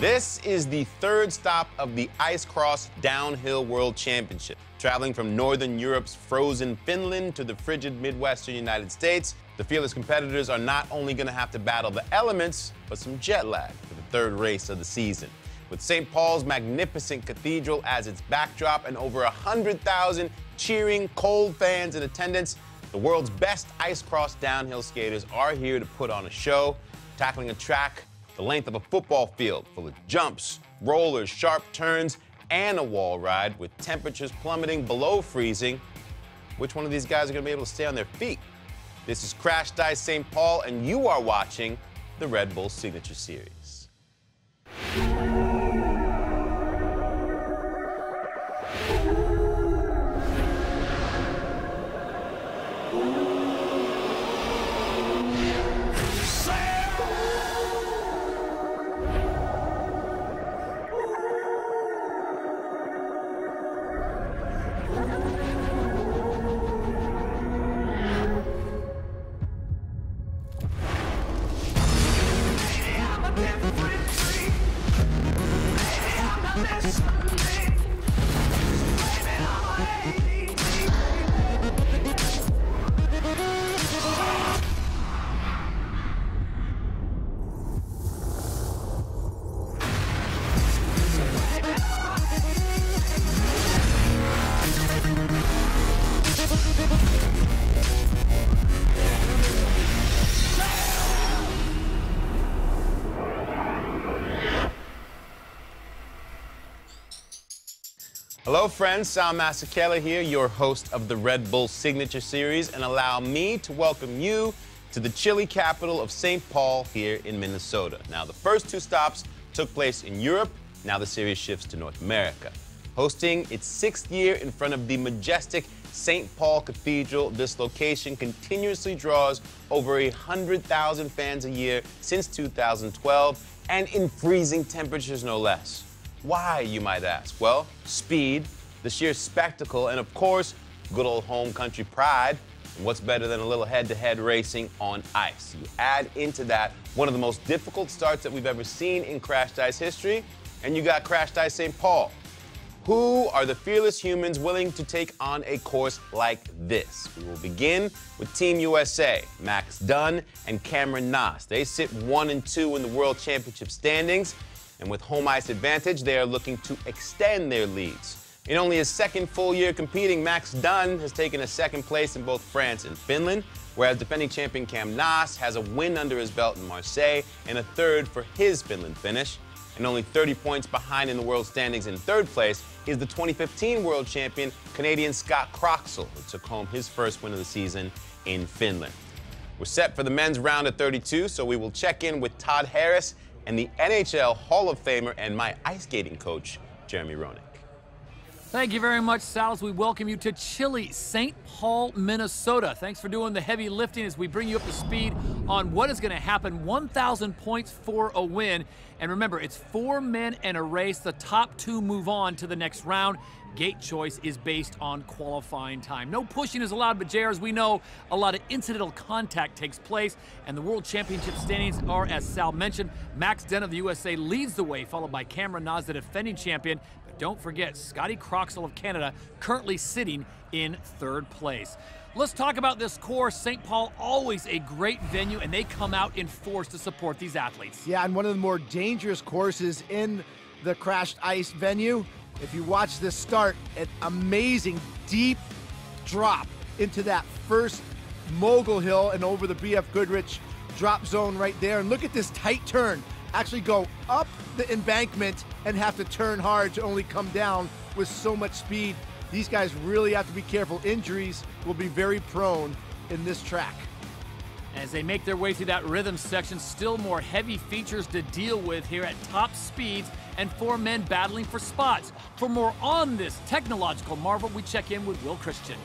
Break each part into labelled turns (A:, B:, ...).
A: This is the third stop of the Ice Cross Downhill World Championship. Traveling from Northern Europe's frozen Finland to the frigid Midwestern United States, the fearless competitors are not only going to have to battle the elements, but some jet lag for the third race of the season. With St. Paul's magnificent cathedral as its backdrop and over 100,000 cheering, cold fans in attendance, the world's best ice cross downhill skaters are here to put on a show, tackling a track the length of a football field full of jumps, rollers, sharp turns, and a wall ride with temperatures plummeting below freezing. Which one of these guys are going to be able to stay on their feet? This is Crashed Ice St. Paul, and you are watching the Red Bull Signature Series. Hello, friends. Sal Masekela here, your host of the Red Bull Signature Series, and allow me to welcome you to the chilly capital of St. Paul here in Minnesota. Now, the first two stops took place in Europe. Now the series shifts to North America. Hosting its sixth year in front of the majestic St. Paul Cathedral, this location continuously draws over 100,000 fans a year since 2012, and in freezing temperatures, no less. Why, you might ask? Well, speed, the sheer spectacle, and of course, good old home country pride. What's better than a little head to head racing on ice? You add into that one of the most difficult starts that we've ever seen in Crashed Ice history, and you got Crashed Ice St. Paul. Who are the fearless humans willing to take on a course like this? We will begin with Team USA, Max Dunn and Cameron Naasz. They sit one and two in the World Championship standings. And with home ice advantage, they are looking to extend their leads. In only his second full year competing, Max Dunn has taken a second place in both France and Finland, whereas defending champion Cam Naasz has a win under his belt in Marseille and a third for his Finland finish. And only 30 points behind in the world standings in third place is the 2015 world champion Canadian Scott Croxall, who took home his first win of the season in Finland. We're set for the men's round of 32, so we will check in with Todd Harris and the NHL Hall of Famer and my ice skating coach, Jeremy Roenick.
B: Thank you very much, Sal, as we welcome you to chilly St. Paul, Minnesota. Thanks for doing the heavy lifting as we bring you up to speed on what is going to happen. 1,000 points for a win. And remember, it's four men and a race. The top two move on to the next round. Gate choice is based on qualifying time. No pushing is allowed, but JR, as we know, a lot of incidental contact takes place, and the World Championship standings are, as Sal mentioned, Max Dunn of the USA leads the way, followed by Cameron Naasz, the defending champion. Don't forget, Scotty Croxall of Canada currently sitting in third place. Let's talk about this course. St. Paul, always a great venue, and they come out in force to support these athletes.
C: Yeah, and one of the more dangerous courses in the crashed ice venue. If you watch this start, an amazing deep drop into that first mogul hill and over the BF Goodrich drop zone right there. And look at this tight turn. Actually go up the embankment and have to turn hard to only come down with so much speed. These guys really have to be careful. Injuries will be very prone in this track.
B: As they make their way through that rhythm section, still more heavy features to deal with here at top speeds and four men battling for spots. For more on this technological marvel, we check in with Will Christian.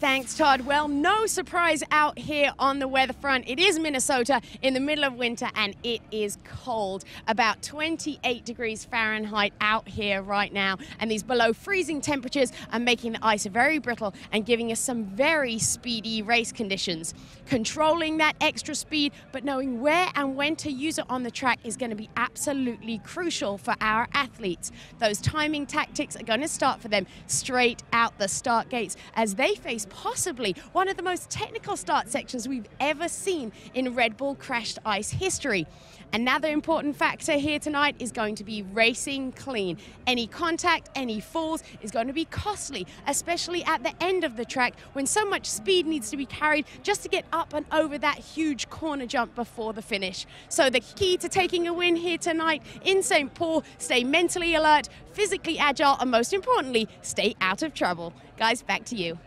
D: Thanks, Todd. Well, no surprise out here on the weather front. It is Minnesota in the middle of winter and it is cold. About 28 degrees Fahrenheit out here right now. And these below freezing temperatures are making the ice very brittle and giving us some very speedy race conditions. Controlling that extra speed, but knowing where and when to use it on the track is going to be absolutely crucial for our athletes. Those timing tactics are going to start for them straight out the start gates as they face possibly one of the most technical start sections we've ever seen in Red Bull crashed ice history. Another important factor here tonight is going to be racing clean. Any contact, any falls is going to be costly, especially at the end of the track when so much speed needs to be carried just to get up and over that huge corner jump before the finish. So the key to taking a win here tonight in St. Paul, stay mentally alert, physically agile, and most importantly, stay out of trouble. Guys, back to you.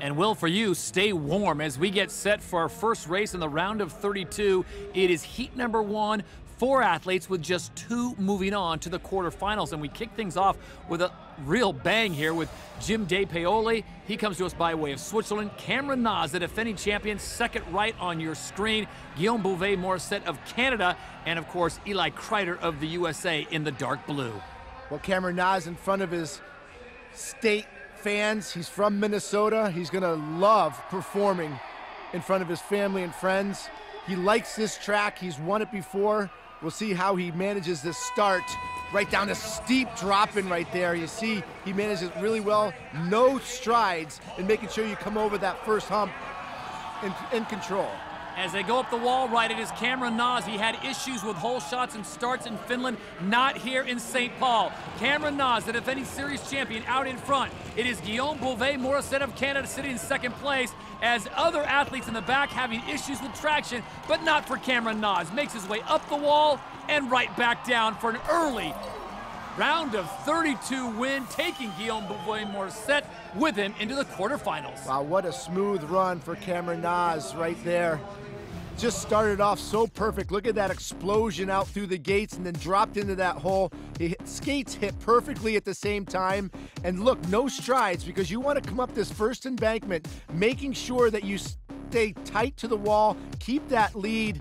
B: And Will, for you, stay warm as we get set for our first race in the round of 32. It is heat number one. Four athletes with just two moving on to the quarterfinals. And we kick things off with a real bang here with Jim De Paoli. He comes to us by way of Switzerland. Cameron Naasz, the defending champion, second right on your screen. Guillaume Bouvet Morissette of Canada. And of course, Eli Kreider of the USA in the dark blue.
C: Well, Cameron Naasz in front of his state fans. He's from Minnesota. He's going to love performing in front of his family and friends. He likes this track. He's won it before. We'll see how he manages this start. Right down a steep drop in right there. You see he manages it really well. No strides in making sure you come over that first hump in, in control.
B: As they go up the wall right, it is Cameron Naasz. He had issues with hole shots and starts in Finland, not here in St. Paul. Cameron Naasz, the defending series champion, out in front. It is Guillaume Bouvet Morissette of Canada sitting in second place as other athletes in the back having issues with traction, but not for Cameron Naasz. Makes his way up the wall and right back down for an early round of 32 win, taking Guillaume Bouvet Morissette with him into the quarterfinals.
C: Wow, what a smooth run for Cameron Naasz right there just started off so perfect. Look at that explosion out through the gates and then dropped into that hole. Hit, skates hit perfectly at the same time. And look, no strides because you want to come up this first embankment, making sure that you stay tight to the wall, keep that lead.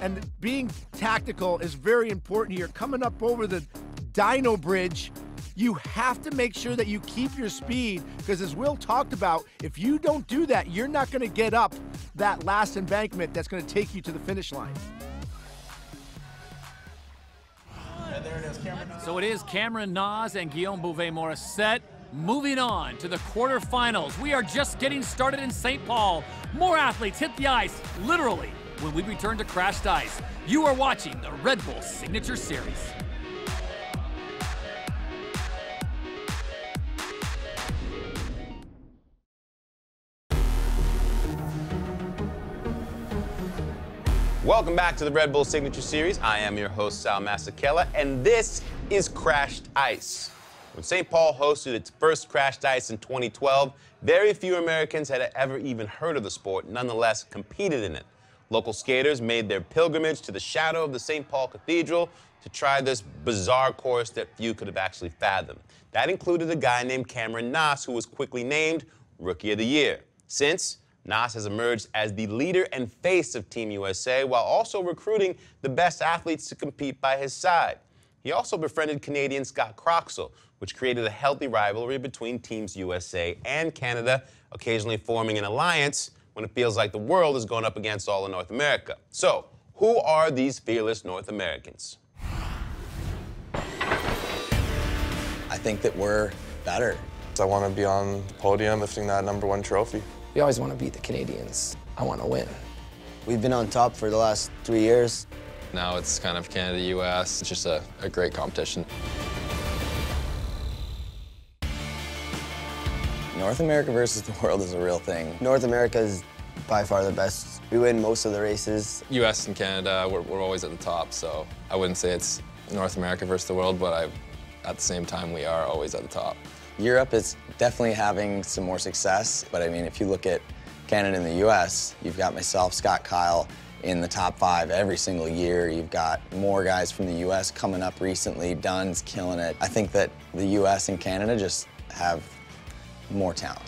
C: And being tactical is very important here. Coming up over the Dino Bridge, you have to make sure that you keep your speed because as Will talked about, if you don't do that, you're not going to get up that last embankment that's going to take you to the finish line.
B: So it is Cameron Naasz and Guillaume Bouvet Morissette. Moving on to the quarterfinals. We are just getting started in St. Paul. More athletes hit the ice, literally, when we return to crashed ice. You are watching the Red Bull Signature Series.
A: Welcome back to the Red Bull Signature Series. I am your host, Sal Masekela, and this is Crashed Ice. When St. Paul hosted its first Crashed Ice in 2012, very few Americans had ever even heard of the sport, nonetheless competed in it. Local skaters made their pilgrimage to the shadow of the St. Paul Cathedral to try this bizarre course that few could have actually fathomed. That included a guy named Cameron Naasz, who was quickly named Rookie of the Year. Since Naasz has emerged as the leader and face of Team USA while also recruiting the best athletes to compete by his side. He also befriended Canadian Scott Croxall, which created a healthy rivalry between Teams USA and Canada, occasionally forming an alliance when it feels like the world is going up against all of North America. So, who are these fearless North Americans?
E: I think that we're better.
F: I want to be on the podium lifting that number one trophy.
G: We always want to beat the Canadians. I want to win.
H: We've been on top for the last three years.
I: Now it's kind of Canada, U.S. It's just a, a great competition.
H: North America versus the world is a real thing. North America is by far the best. We win most of the races.
I: U.S. and Canada, we're, we're always at the top, so I wouldn't say it's North America versus the world, but I, at the same time, we are always at the top.
H: Europe is definitely having some more success. But I mean, if you look at Canada and the US, you've got myself, Scott Kyle, in the top five every single year. You've got more guys from the US coming up recently. Dunn's killing it. I think that the US and Canada just have more talent.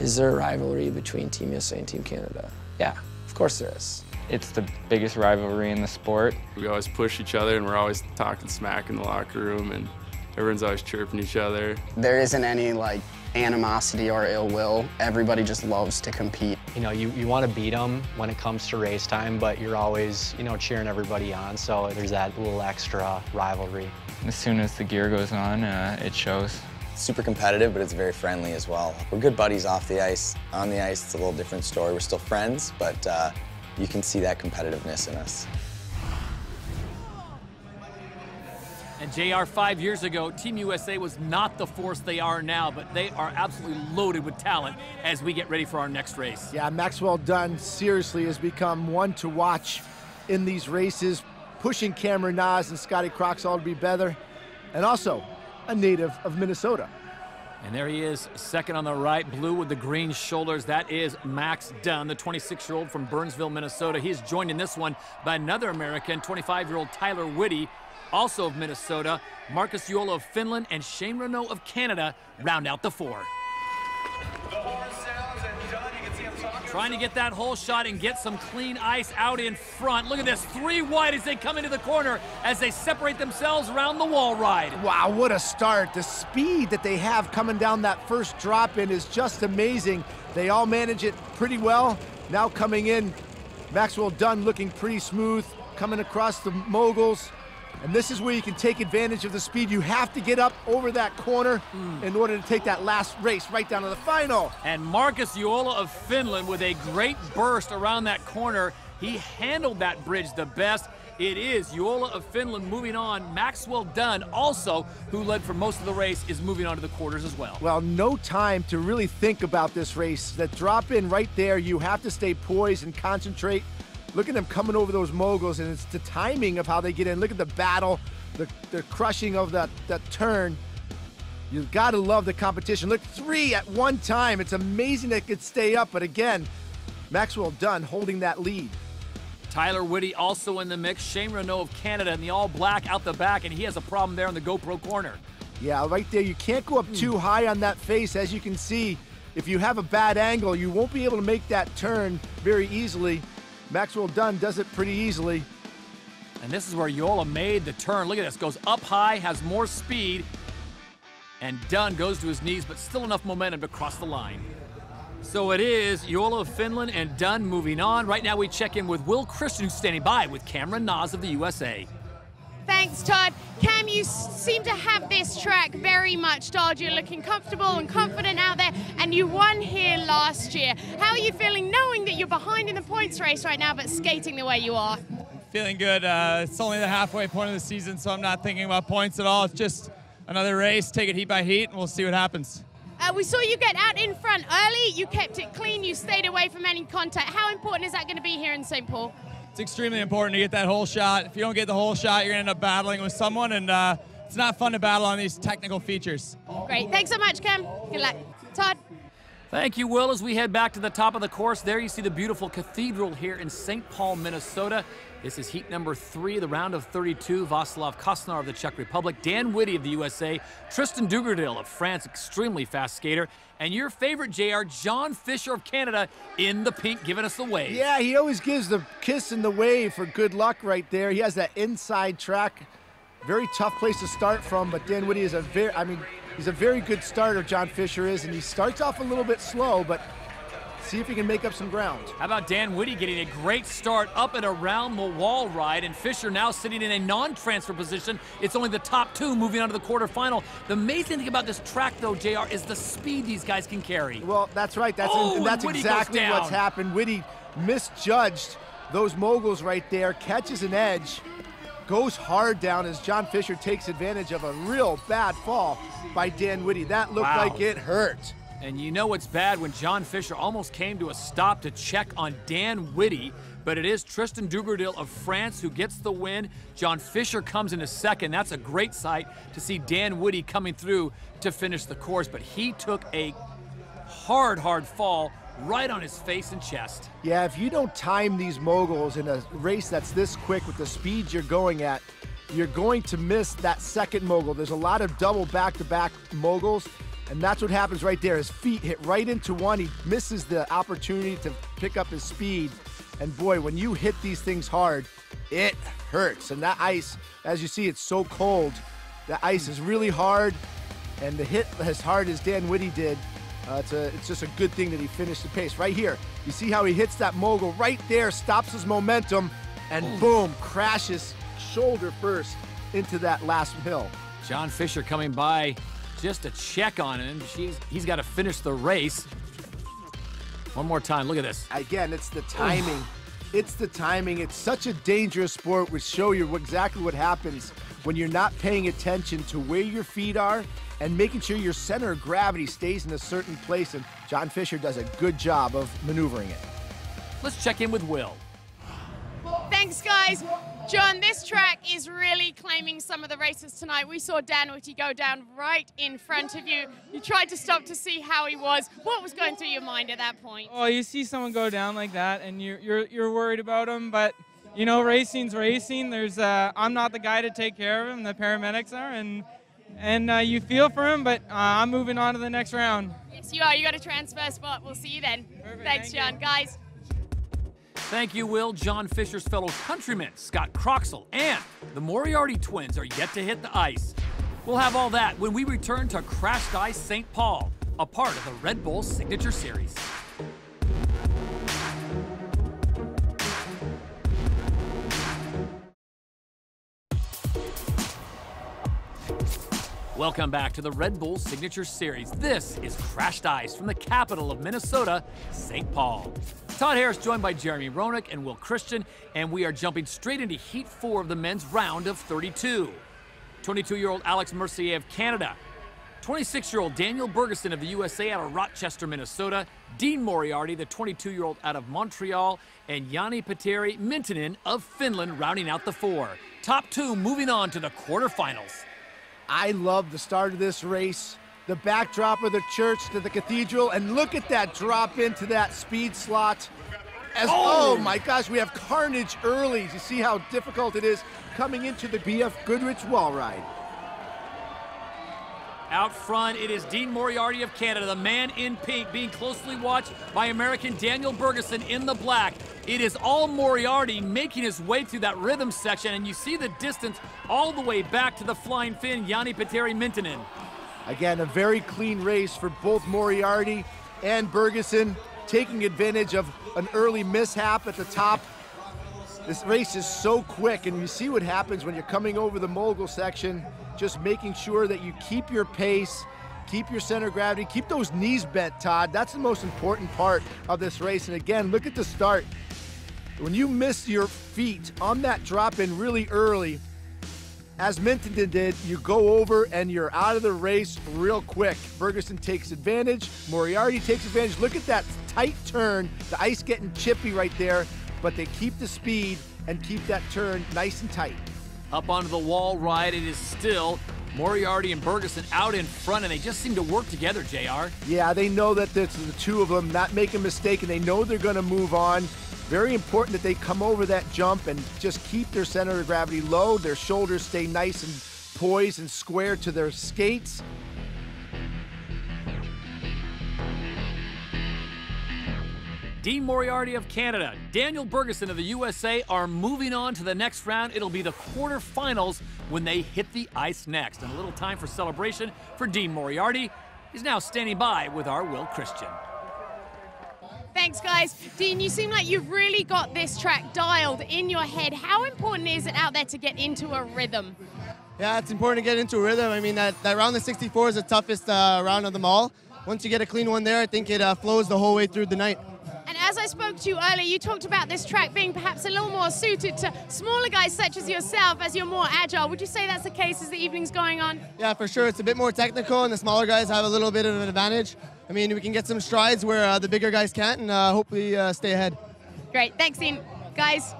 G: Is there a rivalry between Team USA and Team Canada? Yeah, of course there is.
J: It's the biggest rivalry in the sport.
K: We always push each other and we're always talking smack in the locker room and everyone's always chirping each other.
L: There isn't any like animosity or ill will. Everybody just loves to compete.
M: You know, you, you want to beat them when it comes to race time, but you're always, you know, cheering everybody on, so there's that little extra rivalry.
J: As soon as the gear goes on, uh, it shows.
H: Super competitive, but it's very friendly as well. We're good buddies off the ice. On the ice, it's a little different story. We're still friends, but uh, you can see that competitiveness in us.
B: And JR, five years ago, Team USA was not the force they are now, but they are absolutely loaded with talent as we get ready for our next race.
C: Yeah, Maxwell Dunn seriously has become one to watch in these races, pushing Cameron Naasz and Scotty Croxall to be better, and also a native of Minnesota.
B: And there he is, second on the right, blue with the green shoulders. That is Max Dunn, the 26-year-old from Burnsville, Minnesota. He's joined in this one by another American, 25-year-old Tyler Whitty, also of Minnesota. Marcus Juola of Finland and Shane Renault of Canada round out the four. Trying to get that hole shot and get some clean ice out in front. Look at this, three wide as they come into the corner as they separate themselves around the wall ride.
C: Wow, what a start. The speed that they have coming down that first drop in is just amazing. They all manage it pretty well. Now coming in, Maxwell Dunn looking pretty smooth, coming across the moguls. And this is where you can take advantage of the speed. You have to get up over that corner mm. in order to take that last race right down to the final.
B: And Marcus Juola of Finland with a great burst around that corner. He handled that bridge the best. It is Juola of Finland moving on. Maxwell Dunn, also, who led for most of the race, is moving on to the quarters as well.
C: Well, no time to really think about this race. That drop in right there, you have to stay poised and concentrate Look at them coming over those moguls, and it's the timing of how they get in. Look at the battle, the, the crushing of that, that turn. You've got to love the competition. Look, three at one time. It's amazing they could stay up, but again, Maxwell Dunn holding that lead.
B: Tyler Whitty also in the mix. Shane Renault of Canada in the all black out the back, and he has a problem there in the GoPro corner.
C: Yeah, right there. You can't go up too high on that face. As you can see, if you have a bad angle, you won't be able to make that turn very easily. Maxwell Dunn does it pretty easily.
B: And this is where Juola made the turn. Look at this, goes up high, has more speed, and Dunn goes to his knees, but still enough momentum to cross the line. So it is Juola of Finland and Dunn moving on. Right now we check in with Will Christian, who's standing by with Cameron Naasz of the USA.
D: Thanks, Todd. Cam, you seem to have this track very much dialed. You're looking comfortable and confident out there, and you won here last year. How are you feeling knowing that you're behind in the points race right now, but skating the way you are?
N: Feeling good. Uh, it's only the halfway point of the season, so I'm not thinking about points at all. It's just another race, take it heat by heat, and we'll see what happens.
D: Uh, we saw you get out in front early. You kept it clean. You stayed away from any contact. How important is that going to be here in St. Paul?
N: It's extremely important to get that hole shot. If you don't get the hole shot, you're going to end up battling with someone, and uh, it's not fun to battle on these technical features.
D: Great. Thanks so much, Cam. Good luck. Todd.
B: Thank you, Will. As we head back to the top of the course, there you see the beautiful cathedral here in St. Paul, Minnesota. This is heat number three, the round of 32. Vaslav Kostnar of the Czech Republic, Dan Whitty of the USA, Tristan Duggardil of France, extremely fast skater, and your favorite JR, John Fisher of Canada, in the pink, giving us the wave.
C: Yeah, he always gives the kiss and the wave for good luck right there. He has that inside track. Very tough place to start from, but Dan Whitty is a very, I mean, he's a very good starter, John Fisher is, and he starts off a little bit slow, but see if he can make up some ground.
B: How about Dan Whitty getting a great start up and around the wall ride, and Fisher now sitting in a non-transfer position. It's only the top two moving on to the quarterfinal. The amazing thing about this track, though, JR, is the speed these guys can carry.
C: Well, that's right. That's,
B: oh,
C: and that's exactly what's happened. Whitty misjudged those moguls right there, catches an edge, goes hard down as John Fisher takes advantage of a real bad fall by Dan Whitty. That looked
B: wow.
C: like it hurt.
B: And you know what's bad when John Fisher almost came to a stop to check on Dan Whitty, but it is Tristan Duggardil of France who gets the win. John Fisher comes in a second. That's a great sight to see Dan Whitty coming through to finish the course, but he took a hard, hard fall right on his face and chest.
C: Yeah, if you don't time these moguls in a race that's this quick with the speeds you're going at, you're going to miss that second mogul. There's a lot of double back-to-back -back moguls, And that's what happens right there. His feet hit right into one. He misses the opportunity to pick up his speed. And boy, when you hit these things hard, it hurts. And that ice, as you see, it's so cold. The ice is really hard. And the hit as hard as Dan Whitty did, uh, it's, a, it's just a good thing that he finished the pace. Right here, you see how he hits that mogul right there, stops his momentum, and boom, crashes shoulder first into that last hill.
B: John Fisher coming by just to check on him. She's, he's got to finish the race. One more time, look at this.
C: Again, it's the timing. It's the timing. It's such a dangerous sport. We show you exactly what happens when you're not paying attention to where your feet are and making sure your center of gravity stays in a certain place. And John Fisher does a good job of maneuvering it.
B: Let's check in with Will.
D: Thanks, guys. John, this track is really claiming some of the races tonight. We saw Dan Whitty go down right in front of you. You tried to stop to see how he was. What was going through your mind at that point?
O: Oh, you see someone go down like that, and you're you're, you're worried about him, but you know, racing's racing. There's uh, I'm not the guy to take care of him. The paramedics are, and and uh, you feel for him, but uh, I'm moving on to the next round.
D: Yes, you are. You got a transfer spot. We'll see you then.
O: Perfect,
D: Thanks,
O: thank
D: John. Guys.
B: Thank you, Will. John Fisher's fellow countrymen, Scott Croxall, and the Moriarty twins are yet to hit the ice. We'll have all that when we return to Crashed Ice St. Paul, a part of the Red Bull Signature Series. Welcome back to the Red Bull Signature Series. This is Crashed Ice from the capital of Minnesota, St. Paul. Todd Harris joined by Jeremy Roenick and Will Christian, and we are jumping straight into Heat 4 of the men's round of 32. 22-year-old Alex Mercier of Canada, 26-year-old Daniel Bergeson of the USA out of Rochester, Minnesota, Dean Moriarty, the 22-year-old out of Montreal, and Jani Pateri Mintonen of Finland rounding out the four. Top two moving on to the quarterfinals.
C: I love the start of this race. The backdrop of the church to the cathedral, and look at that drop into that speed slot. As oh,
B: Oh!
C: my gosh, we have carnage early. You see how difficult it is coming into the BF Goodrich wall ride.
B: Out front, it is Dean Moriarty of Canada, the man in pink, being closely watched by American Daniel Bergeson in the black. It is all Moriarty making his way through that rhythm section, and you see the distance all the way back to the flying Finn, Yanni Petteri Mintonen.
C: Again, a very clean race for both Moriarty and Bergeson, taking advantage of an early mishap at the top. This race is so quick, and you see what happens when you're coming over the mogul section, just making sure that you keep your pace, keep your center of gravity, keep those knees bent, Todd. That's the most important part of this race. And again, look at the start. When you miss your feet on that drop in really early, as Minton did, you go over and you're out of the race real quick. Bergeson takes advantage. Moriarty takes advantage. Look at that tight turn. The ice getting chippy right there, but they keep the speed and keep that turn nice and tight.
B: Up onto the wall ride, it is still Moriarty and Bergeson out in front, and they just seem to work together, JR.
C: Yeah, they know that it's the two of them not make a mistake, and they know they're going to move on. Very important that they come over that jump and just keep their center of gravity low. Their shoulders stay nice and poised and square to their skates.
B: Dean Moriarty of Canada, Daniel Bergeson of the USA are moving on to the next round. It'll be the quarterfinals when they hit the ice next. And a little time for celebration for Dean Moriarty. He's now standing by with our Will Christian.
D: Thanks, guys. Dean, you seem like you've really got this track dialed in your head. How important is it out there to get into a rhythm?
P: Yeah, it's important to get into a rhythm. I mean, that, that round of 64 is the toughest uh, round of them all. Once you get a clean one there, I think it uh, flows the whole way through the night.
D: And as I spoke to you earlier, you talked about this track being perhaps a little more suited to smaller guys such as yourself as you're more agile. Would you say that's the case as the evening's going on?
P: Yeah, for sure. It's a bit more technical, and the smaller guys have a little bit of an advantage. I mean, we can get some strides where uh, the bigger guys can't, and uh, hopefully uh, stay ahead.
D: Great. Thanks, Dean. Guys,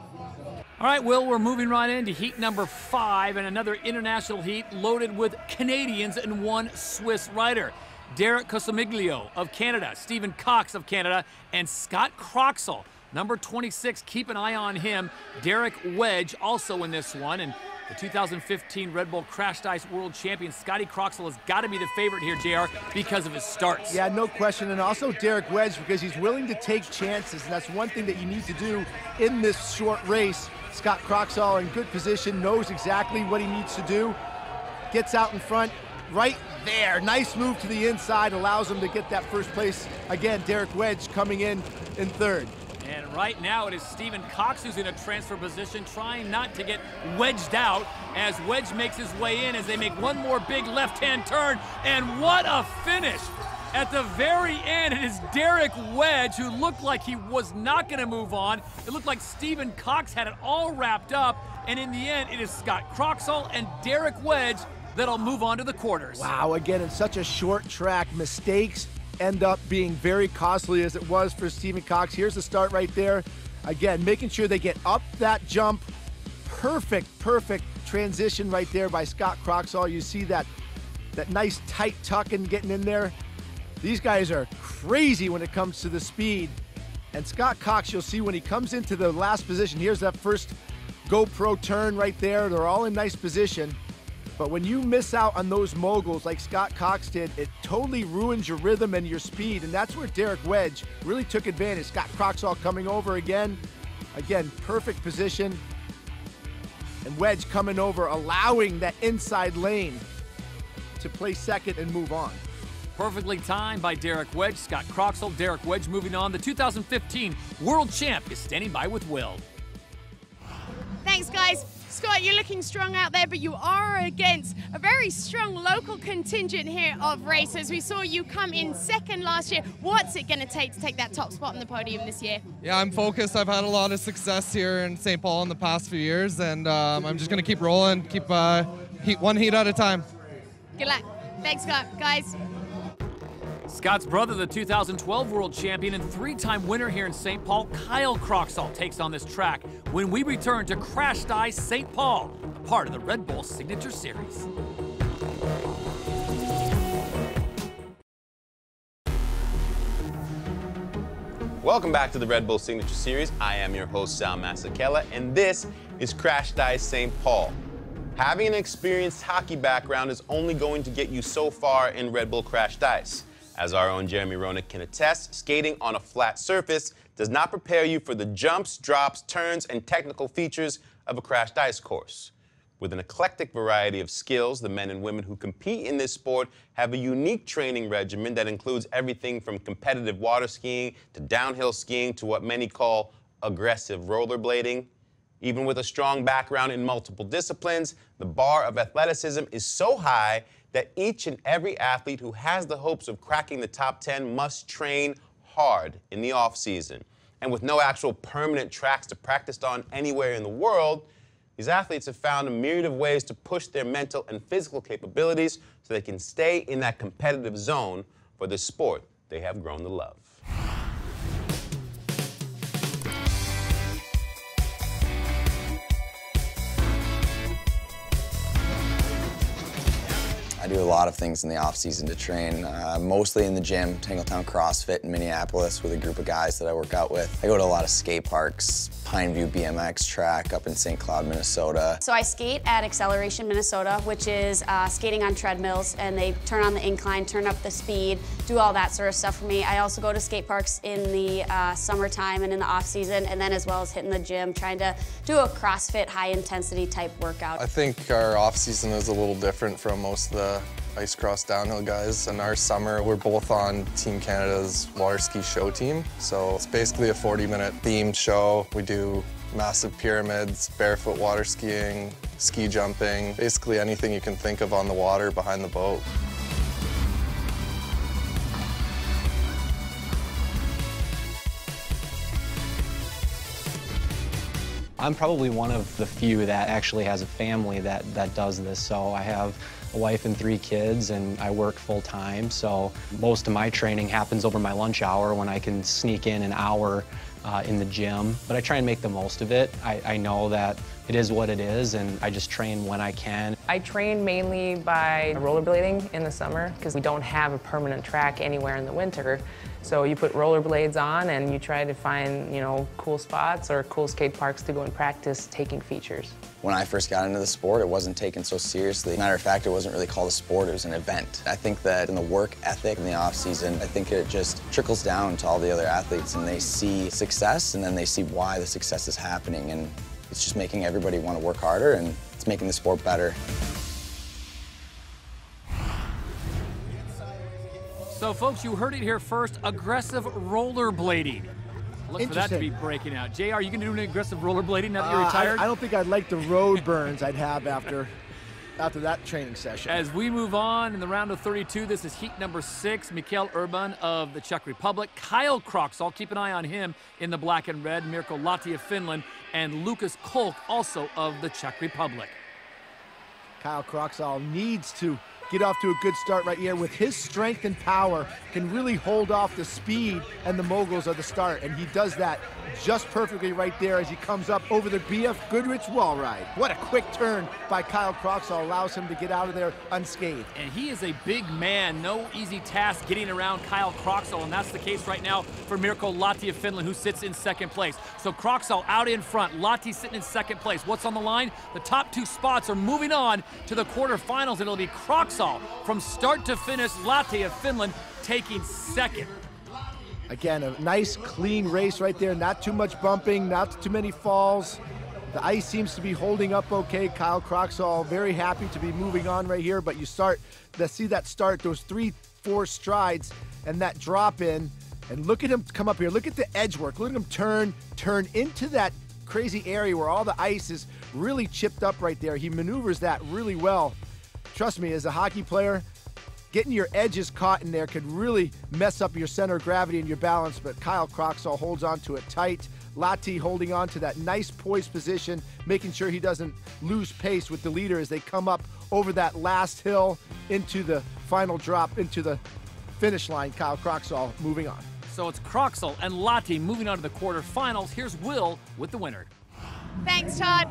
B: All right, Will, we're moving right into heat number five and another international heat loaded with Canadians and one Swiss rider. Derek Cosamiglio of Canada, Stephen Cox of Canada, and Scott Croxall, number 26. Keep an eye on him. Derek Wedge also in this one. And The 2015 Red Bull Crashed Ice World Champion Scotty Croxall has got to be the favorite here, JR, because of his starts.
C: Yeah, no question. And also Derek Wedge because he's willing to take chances. And that's one thing that you need to do in this short race. Scott Croxall in good position, knows exactly what he needs to do. Gets out in front, right there. Nice move to the inside, allows him to get that first place. Again, Derek Wedge coming in in third.
B: And right now it is Stephen Cox who's in a transfer position, trying not to get wedged out as Wedge makes his way in as they make one more big left-hand turn. And what a finish! At the very end, it is Derek Wedge who looked like he was not going to move on. It looked like Stephen Cox had it all wrapped up. And in the end, it is Scott Croxall and Derek Wedge that'll move on to the quarters.
C: Wow, again, in such a short track, mistakes end up being very costly as it was for Stephen Cox. Here's the start right there. Again, making sure they get up that jump. Perfect, perfect transition right there by Scott Croxall. You see that, that nice tight tuck and getting in there. These guys are crazy when it comes to the speed. And Scott Cox, you'll see when he comes into the last position, here's that first GoPro turn right there. They're all in nice position. But when you miss out on those moguls like Scott Cox did, it totally ruins your rhythm and your speed. And that's where Derek Wedge really took advantage. Scott Croxall coming over again. Again, perfect position. And Wedge coming over, allowing that inside lane to play second and move on.
B: Perfectly timed by Derek Wedge. Scott Croxall, Derek Wedge moving on. The 2015 World Champ is standing by with Will.
D: Thanks, guys. Scott, you're looking strong out there, but you are against a very strong local contingent here of racers. We saw you come in second last year. What's it going to take to take that top spot on the podium this year?
Q: Yeah, I'm focused. I've had a lot of success here in St. Paul in the past few years, and um, I'm just going to keep rolling, keep uh, heat, one heat at a time.
D: Good luck. Thanks, Scott. Guys.
B: Scott's brother, the 2012 world champion and three-time winner here in St. Paul, Kyle Croxall, takes on this track when we return to Crash Ice St. Paul, a part of the Red Bull Signature Series.
A: Welcome back to the Red Bull Signature Series. I am your host, Sal Masekela, and this is Crash Ice St. Paul. Having an experienced hockey background is only going to get you so far in Red Bull Crash Ice. As our own Jeremy Roenick can attest, skating on a flat surface does not prepare you for the jumps, drops, turns, and technical features of a crashed ice course. With an eclectic variety of skills, the men and women who compete in this sport have a unique training regimen that includes everything from competitive water skiing to downhill skiing to what many call aggressive rollerblading. Even with a strong background in multiple disciplines, the bar of athleticism is so high that each and every athlete who has the hopes of cracking the top 10 must train hard in the off season. And with no actual permanent tracks to practice on anywhere in the world, these athletes have found a myriad of ways to push their mental and physical capabilities so they can stay in that competitive zone for the sport they have grown to love.
H: Do a lot of things in the off season to train, uh, mostly in the gym, Tangletown CrossFit in Minneapolis with a group of guys that I work out with. I go to a lot of skate parks, Pineview BMX track up in St. Cloud, Minnesota.
R: So I skate at Acceleration Minnesota, which is uh, skating on treadmills, and they turn on the incline, turn up the speed, do all that sort of stuff for me. I also go to skate parks in the uh, summertime and in the off season, and then as well as hitting the gym, trying to do a CrossFit high intensity type workout.
F: I think our off season is a little different from most of the ice cross downhill guys. In our summer, we're both on Team Canada's water ski show team. So it's basically a 40 minute themed show. We do massive pyramids, barefoot water skiing, ski jumping, basically anything you can think of on the water behind the boat.
M: I'm probably one of the few that actually has a family that, that does this. So I have a wife and three kids and I work full time. So most of my training happens over my lunch hour when I can sneak in an hour uh, in the gym. But I try and make the most of it. I, I know that it is what it is, and I just train when I can.
S: I train mainly by rollerblading in the summer because we don't have a permanent track anywhere in the winter. So you put rollerblades on and you try to find, you know, cool spots or cool skate parks to go and practice taking features.
H: When I first got into the sport, it wasn't taken so seriously. Matter of fact, it wasn't really called a sport, it was an event. I think that in the work ethic in the off season, I think it just trickles down to all the other athletes and they see success and then they see why the success is happening and it's just making everybody want to work harder and it's making the sport better.
B: So, folks, you heard it here first aggressive rollerblading. Look for that to be breaking out. JR, you can do an aggressive rollerblading now that you're
C: Uh, I-
B: retired?
C: I, don't think I'd like the road burns I'd have after after that training session.
B: As we move on in the round of 32, this is heat number six. Mikhail Urban of the Czech Republic. Kyle Croxall, keep an eye on him in the black and red. Mirko Lahti of Finland. And Lucas Kolk, also of the Czech Republic.
C: Kyle Croxall needs to get off to a good start right here with his strength and power can really hold off the speed and the moguls of the start and he does that just perfectly right there as he comes up over the BF Goodrich wall ride. What a quick turn by Kyle Croxall allows him to get out of there unscathed.
B: And he is a big man. No easy task getting around Kyle Croxall, and that's the case right now for Mirko Lahti of Finland, who sits in second place. So Croxall out in front, Lahti sitting in second place. What's on the line? The top two spots are moving on to the quarterfinals, and it'll be From start to finish. Lahti of Finland taking second.
C: Again, a nice clean race right there. Not too much bumping, not too many falls. The ice seems to be holding up okay. Kyle Croxall very happy to be moving on right here, but you start to see that start, those three, four strides, and that drop in. And look at him come up here. Look at the edge work. Look at him turn, turn into that crazy area where all the ice is really chipped up right there. He maneuvers that really well. Trust me, as a hockey player, getting your edges caught in there could really mess up your center of gravity and your balance, but Kyle Croxall holds on to it tight. Lahti holding on to that nice poised position, making sure he doesn't lose pace with the leader as they come up over that last hill into the final drop, into the finish line. Kyle Croxall moving on.
B: So it's Croxall and Lahti moving on to the quarterfinals. Here's Will with the winner.
D: Thanks, Todd.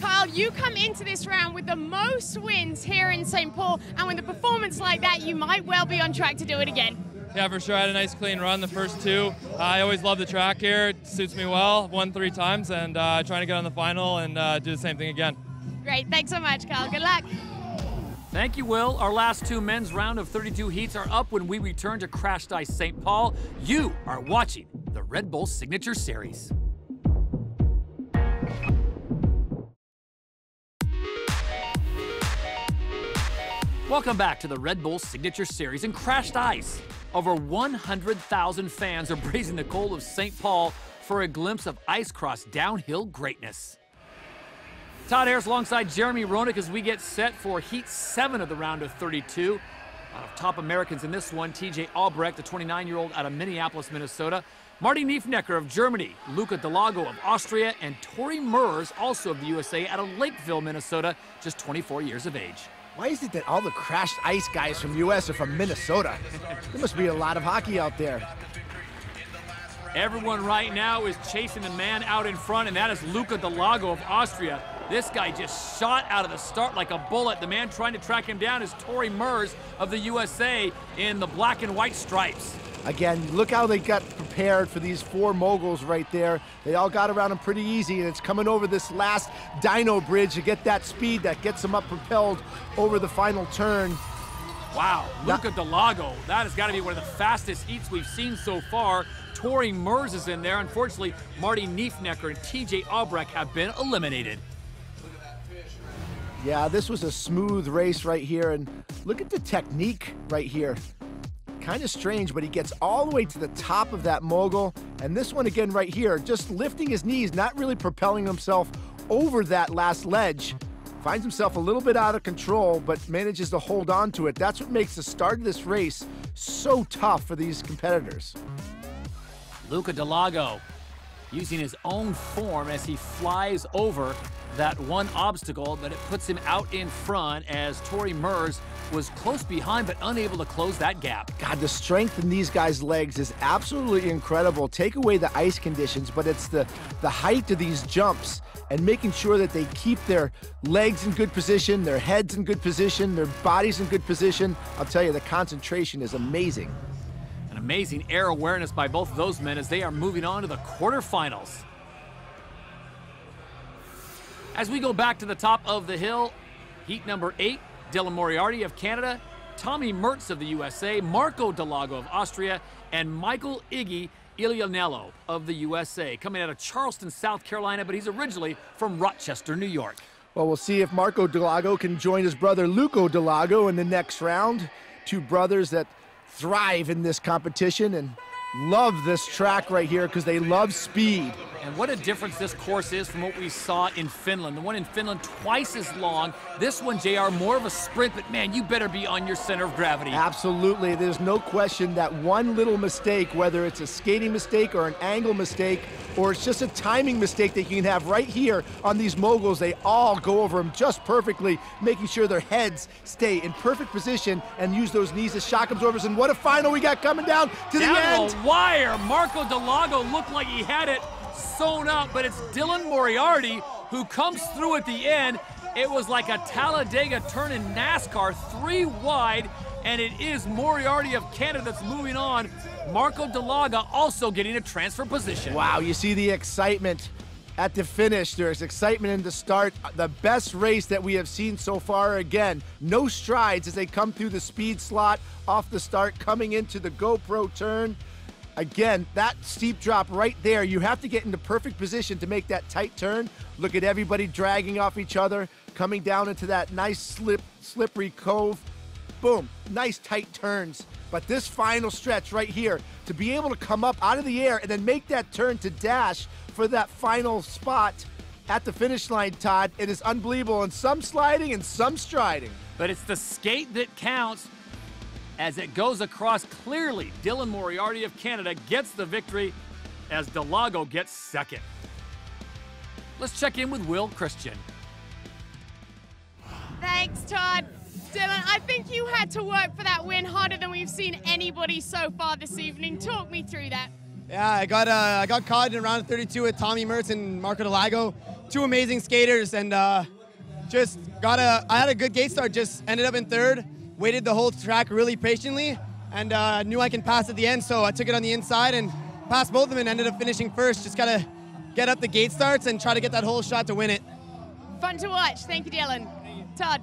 D: Kyle, you come into this round with the most wins here in St. Paul, and with a performance like that, you might well be on track to do it again.
N: Yeah, for sure. I had a nice clean run the first two. Uh, I always love the track here. It suits me well. Won three times and uh, trying to get on the final and uh, do the same thing again.
D: Great. Thanks so much, Kyle. Good luck.
B: Thank you, Will. Our last two men's round of 32 heats are up when we return to Crashed Ice St. Paul. You are watching the Red Bull Signature Series. Welcome back to the Red Bull Signature Series in Crashed Ice. Over 100,000 fans are brazing the cold of St. Paul for a glimpse of ice cross downhill greatness. Todd Harris alongside Jeremy Roenick as we get set for Heat 7 of the round of 32. A lot of top Americans in this one, TJ Albrecht, the 29-year-old out of Minneapolis, Minnesota. Marty Niefnecker of Germany, Luca Dallago of Austria, and Tori Mers, also of the USA, out of Lakeville, Minnesota, just 24 years of age.
C: Why is it that all the crashed ice guys from U.S. are from Minnesota? there must be a lot of hockey out there.
B: Everyone right now is chasing the man out in front, and that is Luca Dallago of Austria. This guy just shot out of the start like a bullet. The man trying to track him down is Tori Mers of the USA in the black and white stripes.
C: Again, look how they got prepared for these four moguls right there. They all got around them pretty easy, and it's coming over this last dyno bridge to get that speed that gets them up propelled over the final turn.
B: Wow, Luca Dallago, that has got to be one of the fastest eats we've seen so far. Tori Mers is in there. Unfortunately, Marty Niefnecker and TJ Albrecht have been eliminated.
C: Yeah, this was a smooth race right here, and look at the technique right here. Kind of strange, but he gets all the way to the top of that mogul, and this one again right here, just lifting his knees, not really propelling himself over that last ledge. Finds himself a little bit out of control, but manages to hold on to it. That's what makes the start of this race so tough for these competitors.
B: Luca Dallago using his own form as he flies over that one obstacle, but it puts him out in front as Tori Mers was close behind but unable to close that gap.
C: God, the strength in these guys' legs is absolutely incredible. Take away the ice conditions, but it's the, the height of these jumps and making sure that they keep their legs in good position, their heads in good position, their bodies in good position. I'll tell you, the concentration is amazing.
B: An amazing air awareness by both of those men as they are moving on to the quarterfinals. As we go back to the top of the hill, heat number eight, Dylan Moriarty of Canada, Tommy Mertz of the USA, Marco Dallago of Austria, and Michael Iggy Ilianello of the USA, coming out of Charleston, South Carolina, but he's originally from Rochester, New York.
C: Well, we'll see if Marco Dallago can join his brother Luca Dallago in the next round. Two brothers that thrive in this competition and love this track right here because they love speed.
B: And what a difference this course is from what we saw in Finland. The one in Finland twice as long. This one, JR, more of a sprint, but man, you better be on your center of gravity.
C: Absolutely. There's no question that one little mistake, whether it's a skating mistake or an angle mistake, or it's just a timing mistake that you can have right here on these moguls, they all go over them just perfectly, making sure their heads stay in perfect position and use those knees as shock absorbers. And what a final we got coming down to
B: down
C: the end.
B: Down the wire. Marco Dallago looked like he had it sewn up, but it's Dylan Moriarty who comes through at the end. It was like a Talladega turn in NASCAR, three wide, and it is Moriarty of Canada that's moving on. Marco Dallago also getting a transfer position.
C: Wow, you see the excitement at the finish. There's excitement in the start. The best race that we have seen so far. Again, no strides as they come through the speed slot off the start, coming into the GoPro turn. Again, that steep drop right there, you have to get into perfect position to make that tight turn. Look at everybody dragging off each other, coming down into that nice slip, slippery cove. Boom, nice tight turns. But this final stretch right here, to be able to come up out of the air and then make that turn to dash for that final spot at the finish line, Todd, it is unbelievable. And some sliding and some striding.
B: But it's the skate that counts as it goes across clearly. Dylan Moriarty of Canada gets the victory as Dallago gets second. Let's check in with Will Christian.
D: Thanks, Todd. Dylan, I think you had to work for that win harder than we've seen anybody so far this evening. Talk me through that.
P: Yeah, I got uh, I got caught in round 32 with Tommy Mertz and Marco Dallago, two amazing skaters, and uh, just got a. I had a good gate start, just ended up in third. Waited the whole track really patiently, and uh, knew I can pass at the end, so I took it on the inside and passed both of them and ended up finishing first. Just gotta get up the gate starts and try to get that hole shot to win it.
D: Fun to watch. Thank you, Dylan. Todd.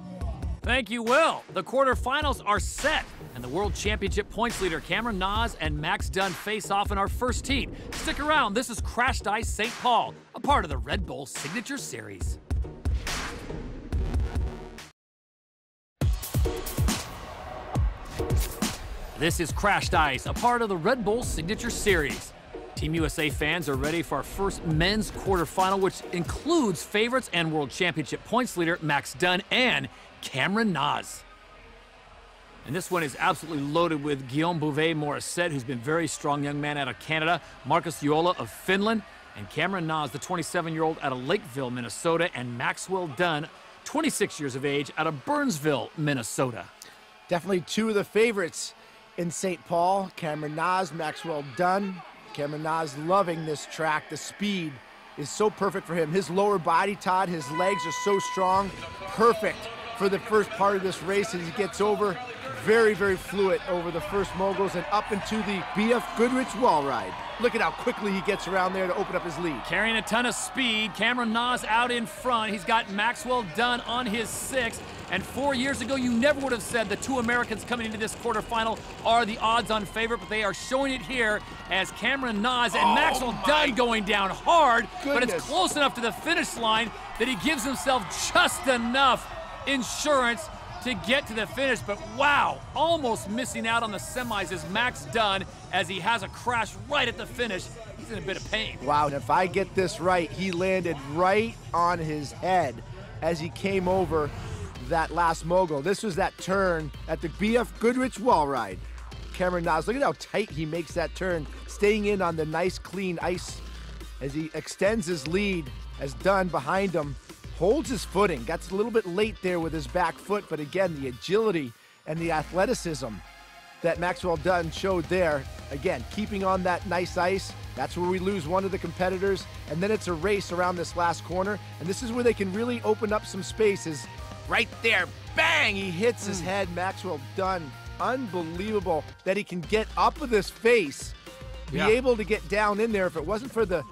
B: Thank you, Will. The quarterfinals are set, and the World Championship points leader Cameron Naasz and Max Dunn face off in our first heat. Stick around. This is Crashed Ice St. Paul, a part of the Red Bull Signature Series. This is Crashed Ice, a part of the Red Bull Signature Series. Team USA fans are ready for our first men's quarterfinal, which includes favorites and World Championship points leader Max Dunn and Cameron Naasz. And this one is absolutely loaded with Guillaume Bouvet Morissette, who's been very strong young man out of Canada, Marcus Juola of Finland, and Cameron Naasz, the 27-year-old out of Lakeville, Minnesota, and Maxwell Dunn, 26 years of age, out of Burnsville, Minnesota.
C: Definitely two of the favorites in St. Paul. Cameron Naasz, Maxwell Dunn. Cameron Naasz loving this track. The speed is so perfect for him. His lower body, Todd, his legs are so strong. Perfect for the first part of this race as he gets over. Very, very fluid over the first moguls and up into the BF Goodrich wall ride. Look at how quickly he gets around there to open up his lead.
B: Carrying a ton of speed, Cameron Naasz out in front. He's got Maxwell Dunn on his sixth. And four years ago, you never would have said the two Americans coming into this quarterfinal are the odds-on favorite, but they are showing it here as Cameron Naasz and
C: Oh
B: Maxwell Dunn going down hard, but it's close enough to the finish line that he gives himself just enough insurance to get to the finish. But wow, almost missing out on the semis is Max Dunn as he has a crash right at the finish. He's in a bit of pain.
C: Wow, and if I get this right, he landed right on his head as he came over that last mogul. This was that turn at the BF Goodrich wall ride. Cameron Naasz, look at how tight he makes that turn, staying in on the nice clean ice as he extends his lead as Dunn behind him holds his footing. Gets a little bit late there with his back foot, but again, the agility and the athleticism that Maxwell Dunn showed there. Again, keeping on that nice ice. That's where we lose one of the competitors. And then it's a race around this last corner. And this is where they can really open up some spaces. Right there, bang! He hits his hmm. head. Maxwell Dunn, unbelievable that he can get up with his face, be
B: Yeah.
C: able to get down in there. If it wasn't for the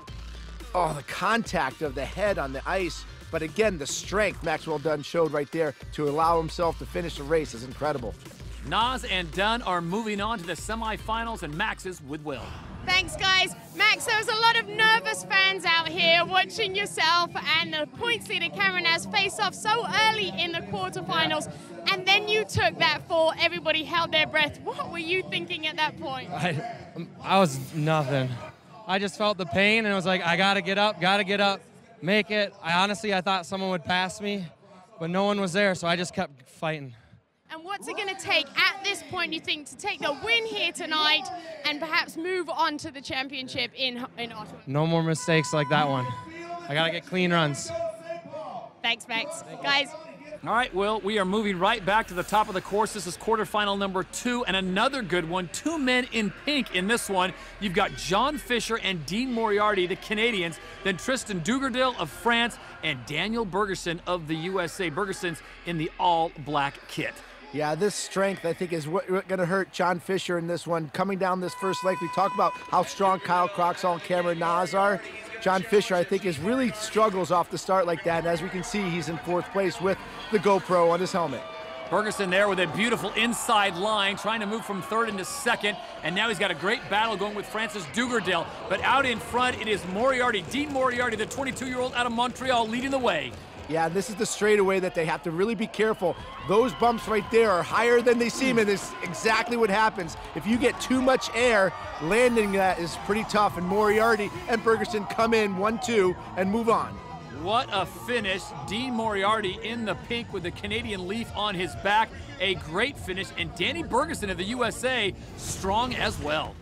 C: oh, the contact of the head on the ice. But again, the strength Maxwell Dunn showed right there to allow himself to finish the race is incredible.
B: Naasz and Dunn are moving on to the semifinals, and Max is with Will.
D: Thanks, guys. Max, there was a lot of nervous fans out here watching yourself and the points leader Cameron Naasz face off so early in the quarterfinals. And then you took that fall. Everybody held their breath. What were you thinking at that point?
O: I, um, I was nothing. I just felt the pain and it was like, I gotta get up, gotta get up, make it. I honestly, I thought someone would pass me, but no one was there, so I just kept fighting.
D: And what's it going to take at this point, you think, to take the win here tonight and perhaps move on to the championship in, in Ottawa?
O: No more mistakes like that one. I gotta get clean runs.
D: Thanks, Max. Guys,
B: All right, Will, we are moving right back to the top of the course. This is quarterfinal number two, and another good one. Two men in pink in this one. You've got John Fisher and Dean Moriarty, the Canadians, then Tristan Dugardil of France, and Daniel Bergeson of the USA. Bergeson's in the all black kit.
C: Yeah, this strength, I think, is what, what going to hurt John Fisher in this one. Coming down this first leg, we talk about how strong Kyle Croxall and Cameron Naasz are. John Fisher, I think, is really struggles off the start like that. And as we can see, he's in fourth place with the GoPro on his helmet.
B: Bergeson there with a beautiful inside line, trying to move from third into second. And now he's got a great battle going with Francis Dugardil. But out in front, it is Moriarty, Dean Moriarty, the 22-year-old out of Montreal, leading the way.
C: Yeah, this is the straightaway that they have to really be careful. Those bumps right there are higher than they seem, and this is exactly what happens. If you get too much air, landing that is pretty tough, and Moriarty and Bergeson come in 1-2 and move on.
B: What a finish. Dean Moriarty in the pink with the Canadian leaf on his back. A great finish. And Danny Bergeson of the USA, strong as well.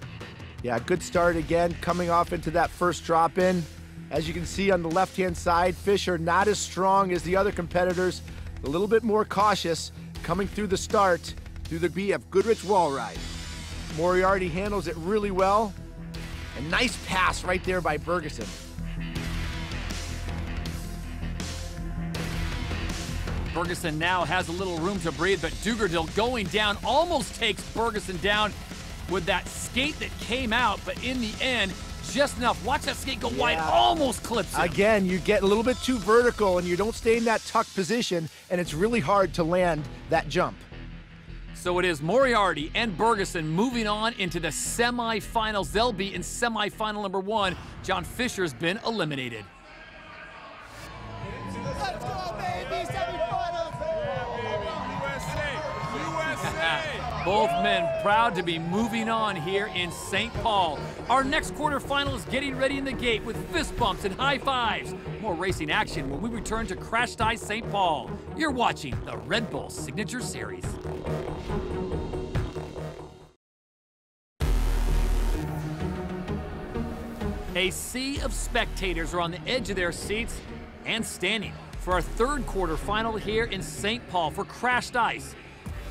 C: Yeah, good start again, coming off into that first drop in. As you can see on the left hand side, Fisher not as strong as the other competitors, a little bit more cautious coming through the start through the BF Goodrich wall ride. Moriarty handles it really well. A nice pass right there by Bergeson.
B: Bergeson now has a little room to breathe, but Dugardil going down almost takes Bergeson down with that skate that came out, but in the end, just enough. Watch that skate go wide, almost clips him.
C: Again, you get a little bit too vertical and you don't stay in that tuck position, and it's really hard to land that jump.
B: So it is Moriarty and Bergeson moving on into the semifinals. They'll be in semifinal number one. John Fisher's been eliminated. Both men proud to be moving on here in St. Paul. Our next quarterfinal is getting ready in the gate with fist bumps and high fives. More racing action when we return to Crashed Ice St. Paul. You're watching the Red Bull Signature Series. A sea of spectators are on the edge of their seats and standing for our third quarterfinal here in St. Paul for Crashed Ice,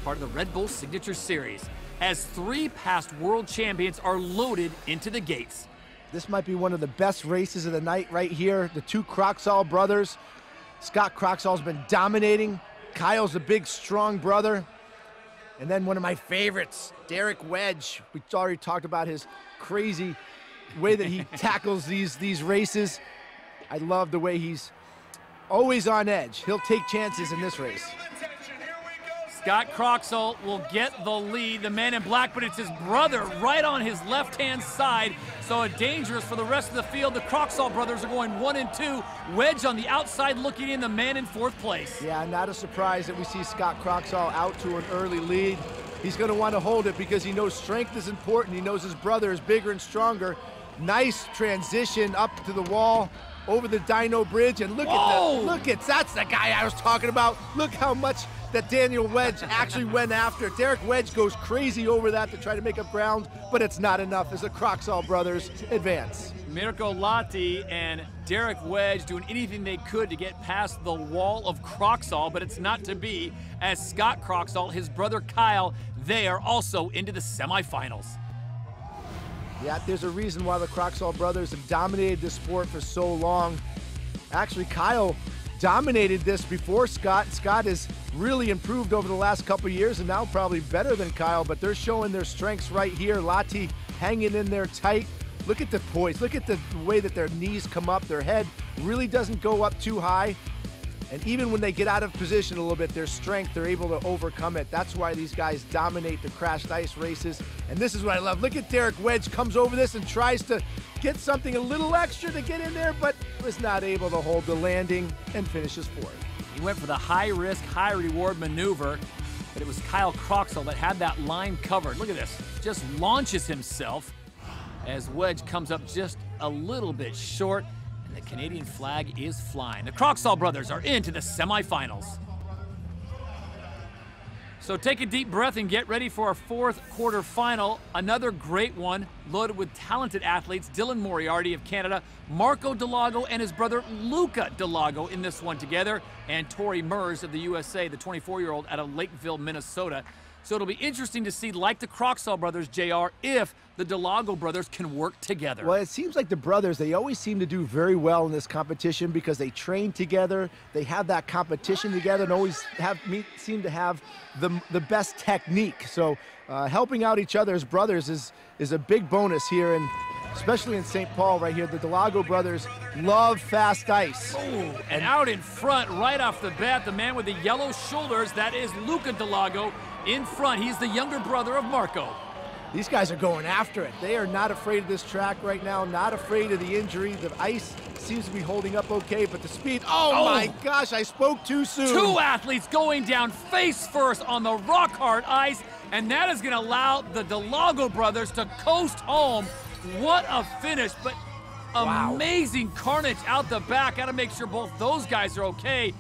B: part of the Red Bull Signature Series, as three past world champions are loaded into the gates.
C: This might be one of the best races of the night right here. The two Croxall brothers. Scott Croxall's been dominating. Kyle's a big, strong brother. And then one of my favorites, Derek Wedge. We already talked about his crazy way that he tackles these, these races. I love the way he's always on edge. He'll take chances in this race.
B: Scott Croxall will get the lead, the man in black, but it's his brother right on his left-hand side. So a dangerous for the rest of the field. The Croxall brothers are going one and two. Wedge on the outside looking in, the man in fourth place.
C: Yeah, not a surprise that we see Scott Croxall out to an early lead. He's going to want to hold it because he knows strength is important. He knows his brother is bigger and stronger. Nice transition up to the wall, over the Dino Bridge, and look
B: Whoa!
C: at the look at that's the guy I was talking about. Look how much that Daniel Wedge actually went after. Derek Wedge goes crazy over that to try to make up ground, but it's not enough as the Croxall brothers advance.
B: Mirko Lahti and Derek Wedge doing anything they could to get past the wall of Croxall, but it's not to be, as Scott Croxall, his brother Kyle, they are also into the semifinals.
C: Yeah, there's a reason why the Croxall brothers have dominated this sport for so long. Actually, Kyle dominated this before Scott. Scott has really improved over the last couple years and now probably better than Kyle, but they're showing their strengths right here. Lahti hanging in there tight. Look at the poise. Look at the way that their knees come up. Their head really doesn't go up too high. And even when they get out of position a little bit, their strength, they're able to overcome it. That's why these guys dominate the crashed ice races. And this is what I love. Look at Derek Wedge comes over this and tries to get something a little extra to get in there, but was not able to hold the landing and finishes fourth.
B: He went for the high risk, high reward maneuver, but it was Kyle Croxall that had that line covered. Look at this. Just launches himself as Wedge comes up just a little bit short and the Canadian flag is flying. The Croxall brothers are into the semifinals. So take a deep breath and get ready for our fourth quarter final. Another great one, loaded with talented athletes. Dylan Moriarty of Canada, Marco Dallago and his brother Luca Dallago in this one together, and Tori Mers of the USA, the 24-year-old out of Lakeville, Minnesota. So it'll be interesting to see, like the Croxall brothers, JR, if the Dallago brothers can work together.
C: Well, it seems like the brothers, they always seem to do very well in this competition because they train together, they have that competition together, and always have seem to have the, the best technique. So uh, helping out each other as brothers is, is a big bonus here, and especially in St. Paul right here. The Dallago brothers love fast ice.
B: Oh, and out in front, right off the bat, the man with the yellow shoulders, that is Luca Dallago in front. He's the younger brother of Marco.
C: These guys are going after it. They are not afraid of this track right now, not afraid of the injury. The ice seems to be holding up okay, but the speed, oh, oh. my gosh, I spoke too soon.
B: Two athletes going down face first on the rock hard ice, and that is gonna allow the Dallago brothers to coast home. What a finish, but wow. amazing carnage out the back. Gotta make sure both those guys are okay.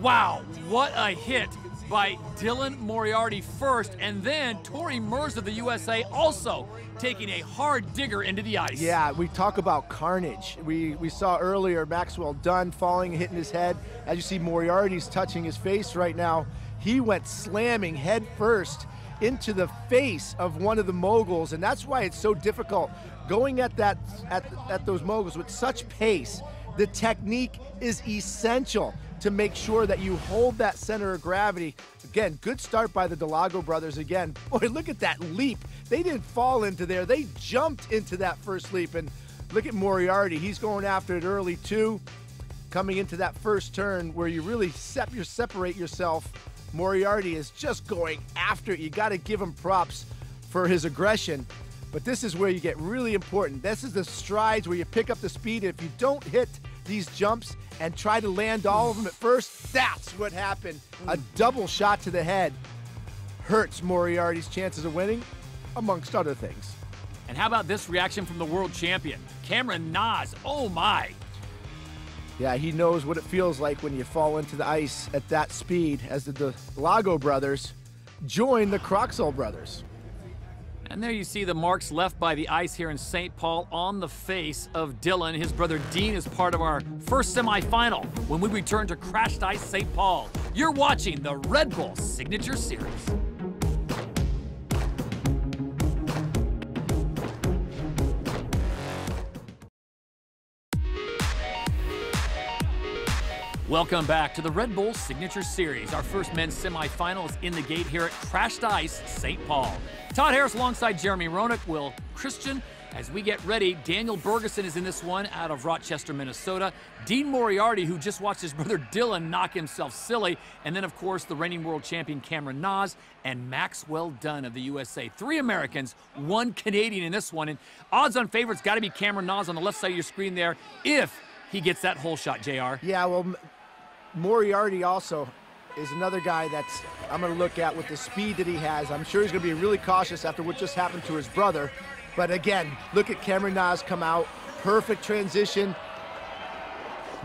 B: Wow, what a hit by Dylan Moriarty first, and then Tori Mers of the USA also taking a hard digger into the ice.
C: Yeah, we talk about carnage. We, we saw earlier Maxwell Dunn falling, hitting his head. As you see, Moriarty's touching his face right now. He went slamming head first into the face of one of the moguls, and that's why it's so difficult going at that at, at those moguls with such pace. The technique is essential to make sure that you hold that center of gravity. Again, good start by the Dallago brothers again. Boy, look at that leap. They didn't fall into there. They jumped into that first leap. And look at Moriarty. He's going after it early too. Coming into that first turn where you really sep you separate yourself. Moriarty is just going after it. You got to give him props for his aggression. But this is where you get really important. This is the strides where you pick up the speed. If you don't hit these jumps and try to land all of them at first. That's what happened. A double shot to the head hurts Moriarty's chances of winning, amongst other things.
B: And how about this reaction from the world champion, Cameron Naasz? Oh my.
C: Yeah, he knows what it feels like when you fall into the ice at that speed as did the Lago brothers join the Croxall brothers.
B: And there you see the marks left by the ice here in St. Paul on the face of Dylan. His brother Dean is part of our first semifinal when we return to Crashed Ice St. Paul. You're watching the Red Bull Signature Series. Welcome back to the Red Bull Signature Series. Our first men's semifinal is in the gate here at Crashed Ice, St. Paul. Todd Harris alongside Jeremy Roenick, Will Christian. As we get ready, Daniel Bergeson is in this one out of Rochester, Minnesota. Dean Moriarty, who just watched his brother Dylan knock himself silly. And then, of course, the reigning world champion Cameron Naasz and Maxwell Dunn of the USA. Three Americans, one Canadian in this one. And odds on favorites got to be Cameron Naasz on the left side of your screen there if he gets that hole shot, JR.
C: Yeah, well, Moriarty also is another guy that's I'm going to look at with the speed that he has. I'm sure he's going to be really cautious after what just happened to his brother. But again, look at Cameron Naasz come out. Perfect transition.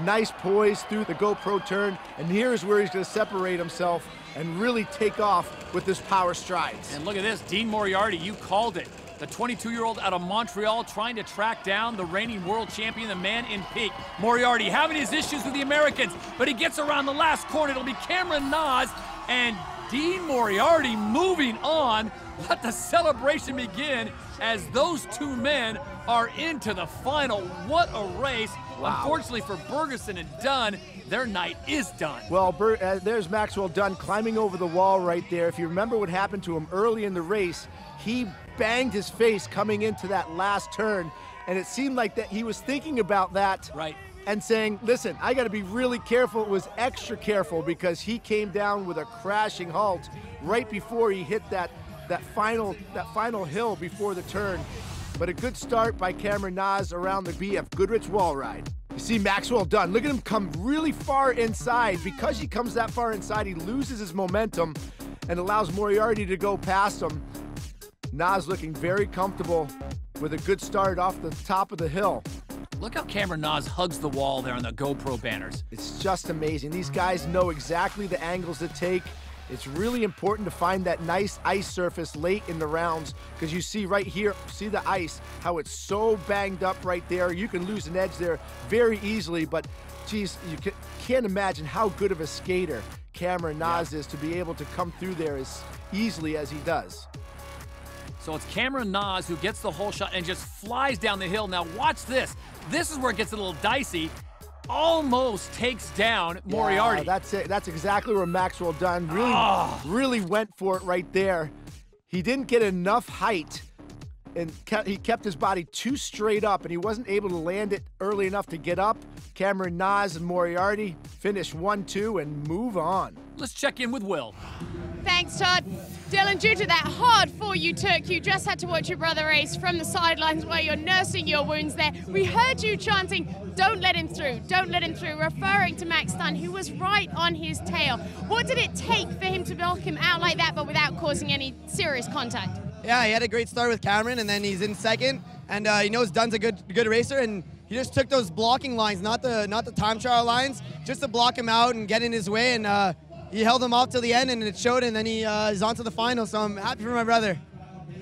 C: Nice poise through the GoPro turn. And here's where he's going to separate himself and really take off with his power strides.
B: And look at this, Dean Moriarty, you called it. The 22-year-old out of Montreal trying to track down the reigning world champion, the man in peak. Moriarty having his issues with the Americans, but he gets around the last corner. It'll be Cameron Naasz and Dean Moriarty moving on. Let the celebration begin as those two men are into the final. What a race. Wow. Unfortunately for Bergeson and Dunn, their night is done.
C: Well, uh, there's Maxwell Dunn climbing over the wall right there. If you remember what happened to him early in the race, he banged his face coming into that last turn, and it seemed like that he was thinking about that.
B: Right.
C: And saying, listen, I got to be really careful. It was extra careful because he came down with a crashing halt right before he hit that that final that final hill before the turn. But a good start by Cameron Naasz around the BF Goodrich wall ride. You see Maxwell Dunn. Look at him come really far inside. Because he comes that far inside, he loses his momentum and allows Moriarty to go past him. Naasz looking very comfortable with a good start off the top of the hill.
B: Look how Cameron Naasz hugs the wall there on the GoPro banners.
C: It's just amazing. These guys know exactly the angles to take. It's really important to find that nice ice surface late in the rounds because you see right here, see the ice, how it's so banged up right there. You can lose an edge there very easily, but geez, you can't imagine how good of a skater Cameron Naasz yeah. is to be able to come through there as easily as he does.
B: So it's Cameron Naasz who gets the hole shot and just flies down the hill. Now watch this. This is where it gets a little dicey. Almost takes down Moriarty.
C: Yeah, that's it. That's exactly where Maxwell Dunn really, oh. really went for it right there. He didn't get enough height and kept, he kept his body too straight up and he wasn't able to land it early enough to get up. Cameron Naasz and Moriarty finish 1-2 and move on.
B: Let's check in with Will.
D: Thanks, Todd. Dylan, due to that hard for you took, you just had to watch your brother race from the sidelines while you're nursing your wounds there. We heard you chanting, don't let him through, don't let him through, referring to Max Dunn, who was right on his tail. What did it take for him to block him out like that, but without causing any serious contact?
P: Yeah, he had a great start with Cameron, and then he's in second, and uh, he knows Dunn's a good good racer, and he just took those blocking lines, not the not the time trial lines, just to block him out and get in his way, and uh, he held him off till the end, and it showed, and then he uh, is on to the final, so I'm happy for my brother.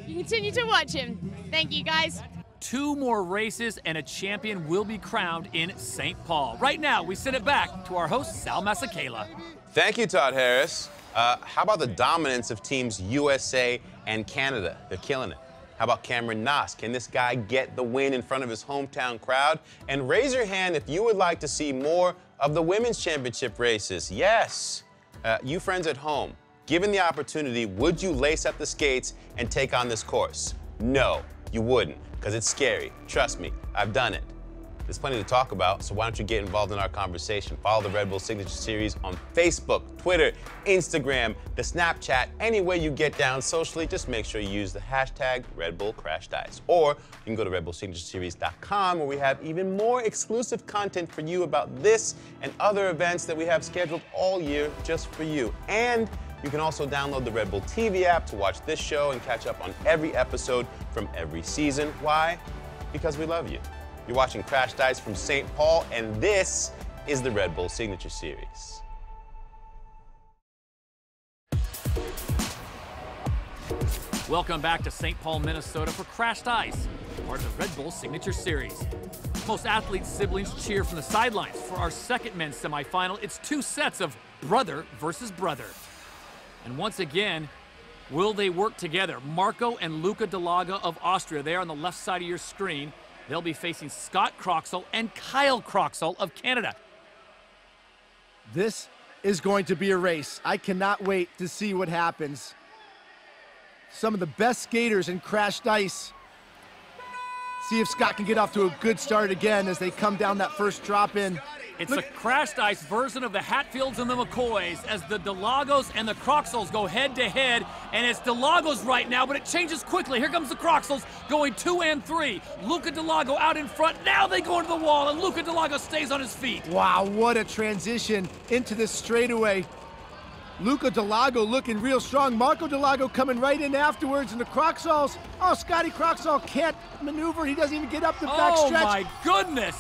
D: You continue to watch him. Thank you, guys.
B: Two more races, and a champion will be crowned in St. Paul. Right now, we send it back to our host, Sal Masekela.
A: Thank you, Todd Harris. Uh, how about the dominance of teams USA and Canada? They're killing it. How about Cameron Naasz? Can this guy get the win in front of his hometown crowd? And raise your hand if you would like to see more of the women's championship races. Yes. Uh, you friends at home, given the opportunity, would you lace up the skates and take on this course? No, you wouldn't, because it's scary. Trust me, I've done it. There's plenty to talk about, so why don't you get involved in our conversation? Follow the Red Bull Signature Series on Facebook, Twitter, Instagram, the Snapchat, anywhere you get down socially. Just make sure you use the hashtag Red Bull Crashed Ice. Or you can go to RedBullSignatureSeries.com where we have even more exclusive content for you about this and other events that we have scheduled all year just for you. And you can also download the Red Bull TV app to watch this show and catch up on every episode from every season. Why? Because we love you. You're watching Crashed Ice from St. Paul, and this is the Red Bull Signature Series.
B: Welcome back to St. Paul, Minnesota for Crashed Ice, part of the Red Bull Signature Series. Most athletes' siblings cheer from the sidelines. For our second men's semifinal, it's two sets of brother versus brother. And once again, will they work together? Marco and Luca Dallago of Austria, there on the left side of your screen, They'll be facing Scott Croxall and Kyle Croxall of Canada.
C: This is going to be a race. I cannot wait to see what happens. Some of the best skaters in crashed ice. See if Scott can get off to a good start again as they come down that first drop in.
B: It's Look. a crashed ice version of the Hatfields and the McCoys as the Dallagos and the Croxalls go head to head. And it's Dallagos right now, but it changes quickly. Here comes the Croxalls going two and three. Luca Dallago out in front. Now they go into the wall, and Luca Dallago stays on his feet.
C: Wow, what a transition into this straightaway. Luca Dallago looking real strong. Marco Dallago coming right in afterwards, and the Croxalls. Oh, Scotty Croxall can't maneuver. He doesn't even get up the oh back
B: oh
C: stretch.
B: Oh, my goodness.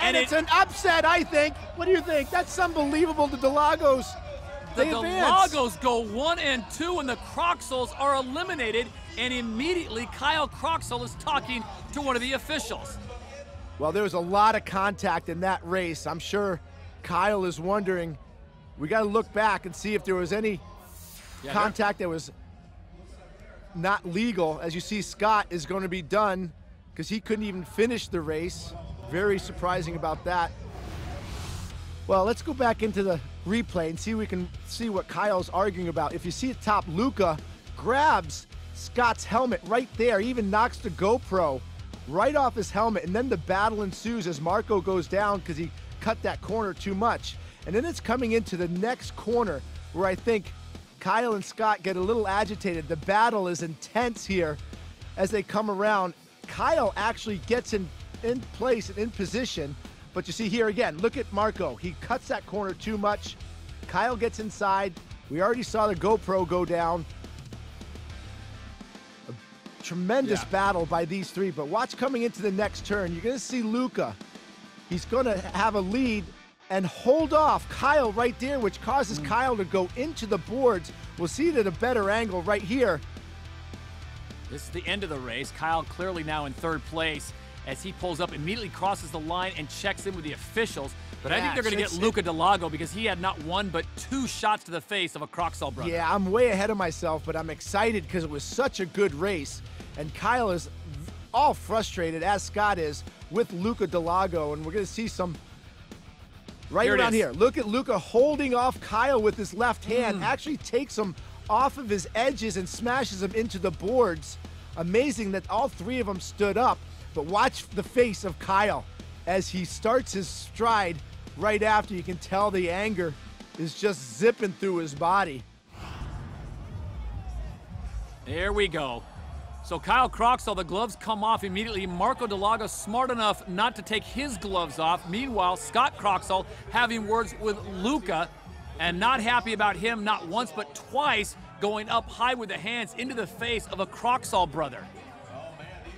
C: And, and it's it, an upset, I think. What do you think? That's unbelievable. The Dallagos
B: The
C: advance.
B: Dallagos go one and two, and the Croxalls are eliminated. And immediately, Kyle Croxall is talking to one of the officials.
C: Well, there was a lot of contact in that race. I'm sure Kyle is wondering. We got to look back and see if there was any
B: Yeah,
C: contact that was not legal. As you see, Scott is going to be done because he couldn't even finish the race. Very surprising about that. Well, let's go back into the replay and see we can see what Kyle's arguing about. If you see at top, Luca grabs Scott's helmet right there, even knocks the GoPro right off his helmet, and then the battle ensues as Marco goes down because he cut that corner too much. And then it's coming into the next corner where I think Kyle and Scott get a little agitated. The battle is intense here as they come around. Kyle actually gets in, in place and in position, but you see here again, look at Marco. He cuts that corner too much. Kyle gets inside. We already saw the GoPro go down. A tremendous
B: Yeah.
C: battle by these three, but watch coming into the next turn. You're going to see Luca. He's going to have a lead and hold off Kyle right there, which causes hmm. Kyle to go into the boards. We'll see it at a better angle right here.
B: This is the end of the race. Kyle clearly now in third place as he pulls up, immediately crosses the line and checks in with the officials. But I think they're going to get Luca Dallago because he had not one but two shots to the face of a Croxall brother.
C: Yeah, I'm way ahead of myself, but I'm excited because it was such a good race. And Kyle is all frustrated, as Scott is, with Luca Dallago. And we're going to see some right
B: Here
C: around here. Look at Luca holding off Kyle with his left
B: Mm.
C: hand, actually takes him off of his edges and smashes him into the boards. Amazing that all three of them stood up. But watch the face of Kyle as he starts his stride right after. You can tell the anger is just zipping through his body.
B: There we go. So Kyle Croxall, the gloves come off immediately. Marco Dallago smart enough not to take his gloves off. Meanwhile, Scott Croxall having words with Luca and not happy about him not once but twice going up high with the hands into the face of a Croxall brother.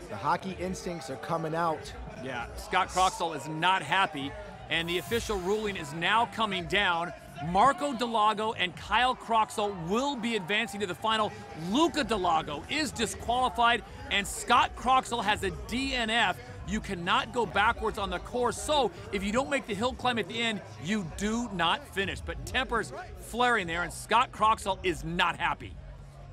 C: The hockey instincts are coming out.
B: Yeah, Scott Croxall is not happy, and the official ruling is now coming down. Marco Dallago and Kyle Croxall will be advancing to the final. Luca Dallago is disqualified, and Scott Croxall has a DNF. You cannot go backwards on the course, so if you don't make the hill climb at the end, you do not finish. But tempers flaring there, and Scott Croxall is not happy.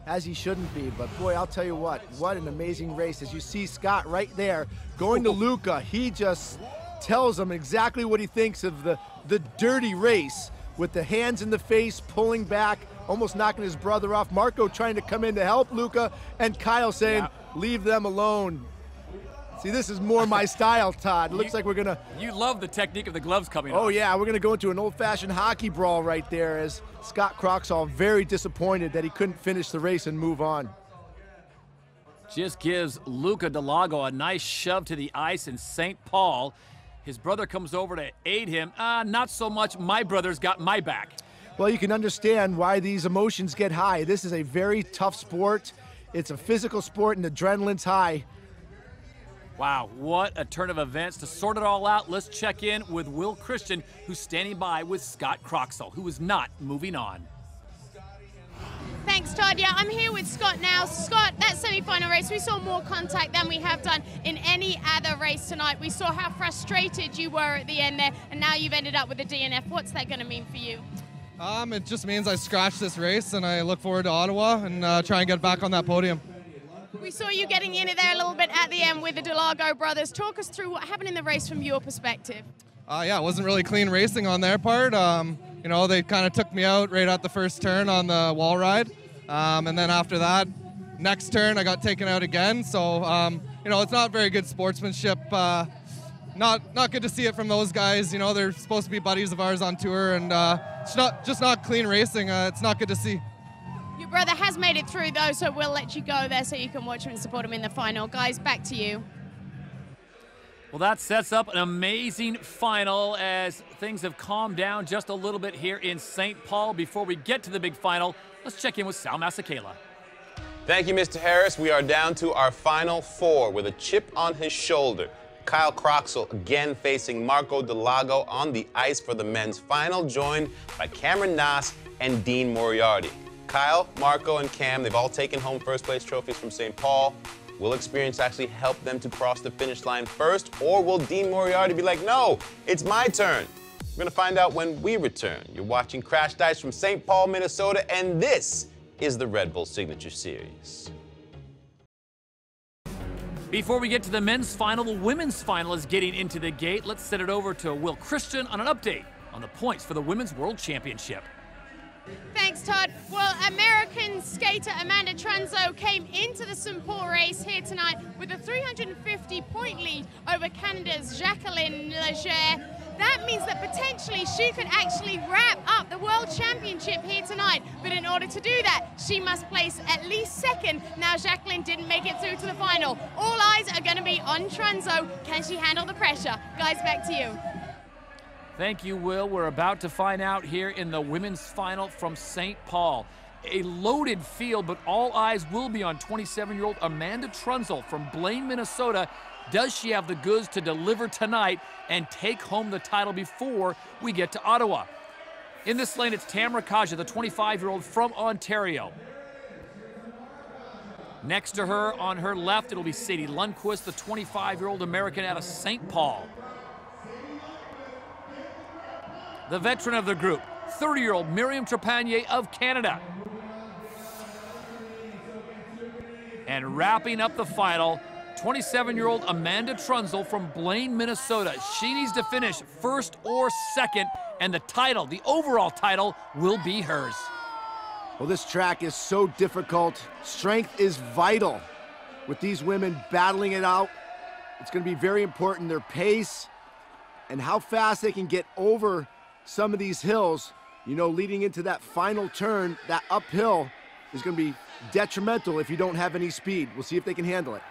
C: as he shouldn't be. But boy, I'll tell you what, what an amazing race. As you see Scott right there going to Luca, he just tells him exactly what he thinks of the, the dirty race with the hands in the face, pulling back, almost knocking his brother off. Marco trying to come in to help Luca, and Kyle saying, leave them alone. See, this is more my style, Todd. Looks like we're going to
B: You love the technique of the gloves coming oh, off.
C: Oh yeah, we're gonna go into an old-fashioned hockey brawl right there as Scott Croxall very disappointed that he couldn't finish the race and move on.
B: just gives Luca Dallago a nice shove to the ice in St. Paul. His brother comes over to aid him. Uh, not so much. My brother's got my back.
C: Well, you can understand why these emotions get high. This is a very tough sport. It's a physical sport and adrenaline's high.
B: Wow, what a turn of events. To sort it all out, let's check in with Will Christian, who's standing by with Scott Croxall, who is not moving on.
D: Thanks, Todd. Yeah, I'm here with Scott now. Scott, that semi-final race, we saw more contact than we have done in any other race tonight. We saw how frustrated you were at the end there, and now you've ended up with a DNF. What's that going to mean for you?
Q: Um, it just means I scratched this race, and I look forward to Ottawa and uh, try and get back on that podium.
D: We saw you getting in there a little bit at the end with the Dallago brothers. Talk us through what happened in the race from your perspective.
Q: Uh, yeah, it wasn't really clean racing on their part. Um, you know, they kind of took me out right at the first turn on the wall ride, um, and then after that, next turn I got taken out again. So um, you know, it's not very good sportsmanship. Uh, not not good to see it from those guys. You know, they're supposed to be buddies of ours on tour, and uh, it's not just not clean racing. Uh, it's not good to see.
D: Your brother has made it through though, so we'll let you go there so you can watch him and support him in the final. Guys, back to you.
B: Well, that sets up an amazing final as things have calmed down just a little bit here in St. Paul. Before we get to the big final, let's check in with Sal Masekela.
A: Thank you, Mr. Harris. We are down to our final four with a chip on his shoulder. Kyle Croxall again facing Marco Dallago on the ice for the men's final, joined by Cameron Naasz and Dean Moriarty. Kyle, Marco, and Cam, they've all taken home first place trophies from St. Paul. Will experience actually help them to cross the finish line first, or will Dean Moriarty be like, no, it's my turn? We're gonna find out when we return. You're watching Crashed Ice from St. Paul, Minnesota, and this is the Red Bull Signature Series.
B: Before we get to the men's final, the women's final is getting into the gate. Let's send it over to Will Christian on an update on the points for the Women's World Championship.
D: Thanks, Todd. Well, American skater Amanda Trunzo came into the St. Paul race here tonight with a 350 point lead over Canada's Jacqueline Legere. That means that potentially she could actually wrap up the World Championship here tonight. But in order to do that, she must place at least second. Now, Jacqueline didn't make it through to the final. All eyes are going to be on Trunzo. Can she handle the pressure? Guys, back to you.
B: Thank you, Will. We're about to find out here in the women's final from St. Paul. A loaded field, but all eyes will be on 27 year old Amanda Trunzo from Blaine, Minnesota. Does she have the goods to deliver tonight and take home the title before we get to Ottawa? In this lane, it's Tamra Kajah, the 25 year old from Ontario. Next to her on her left, it'll be Sadie Lundquist, the 25 year old American out of St. Paul. The veteran of the group, 30 year old Miriam Trepanier of Canada. And wrapping up the final, 27 year old Amanda Trunzo from Blaine, Minnesota. She needs to finish first or second, and the title, the overall title, will be hers.
C: Well, this track is so difficult. Strength is vital. With these women battling it out, it's going to be very important their pace and how fast they can get over some of these hills. You know, leading into that final turn, that uphill is going to be detrimental if you don't have any speed. We'll see if they can handle it.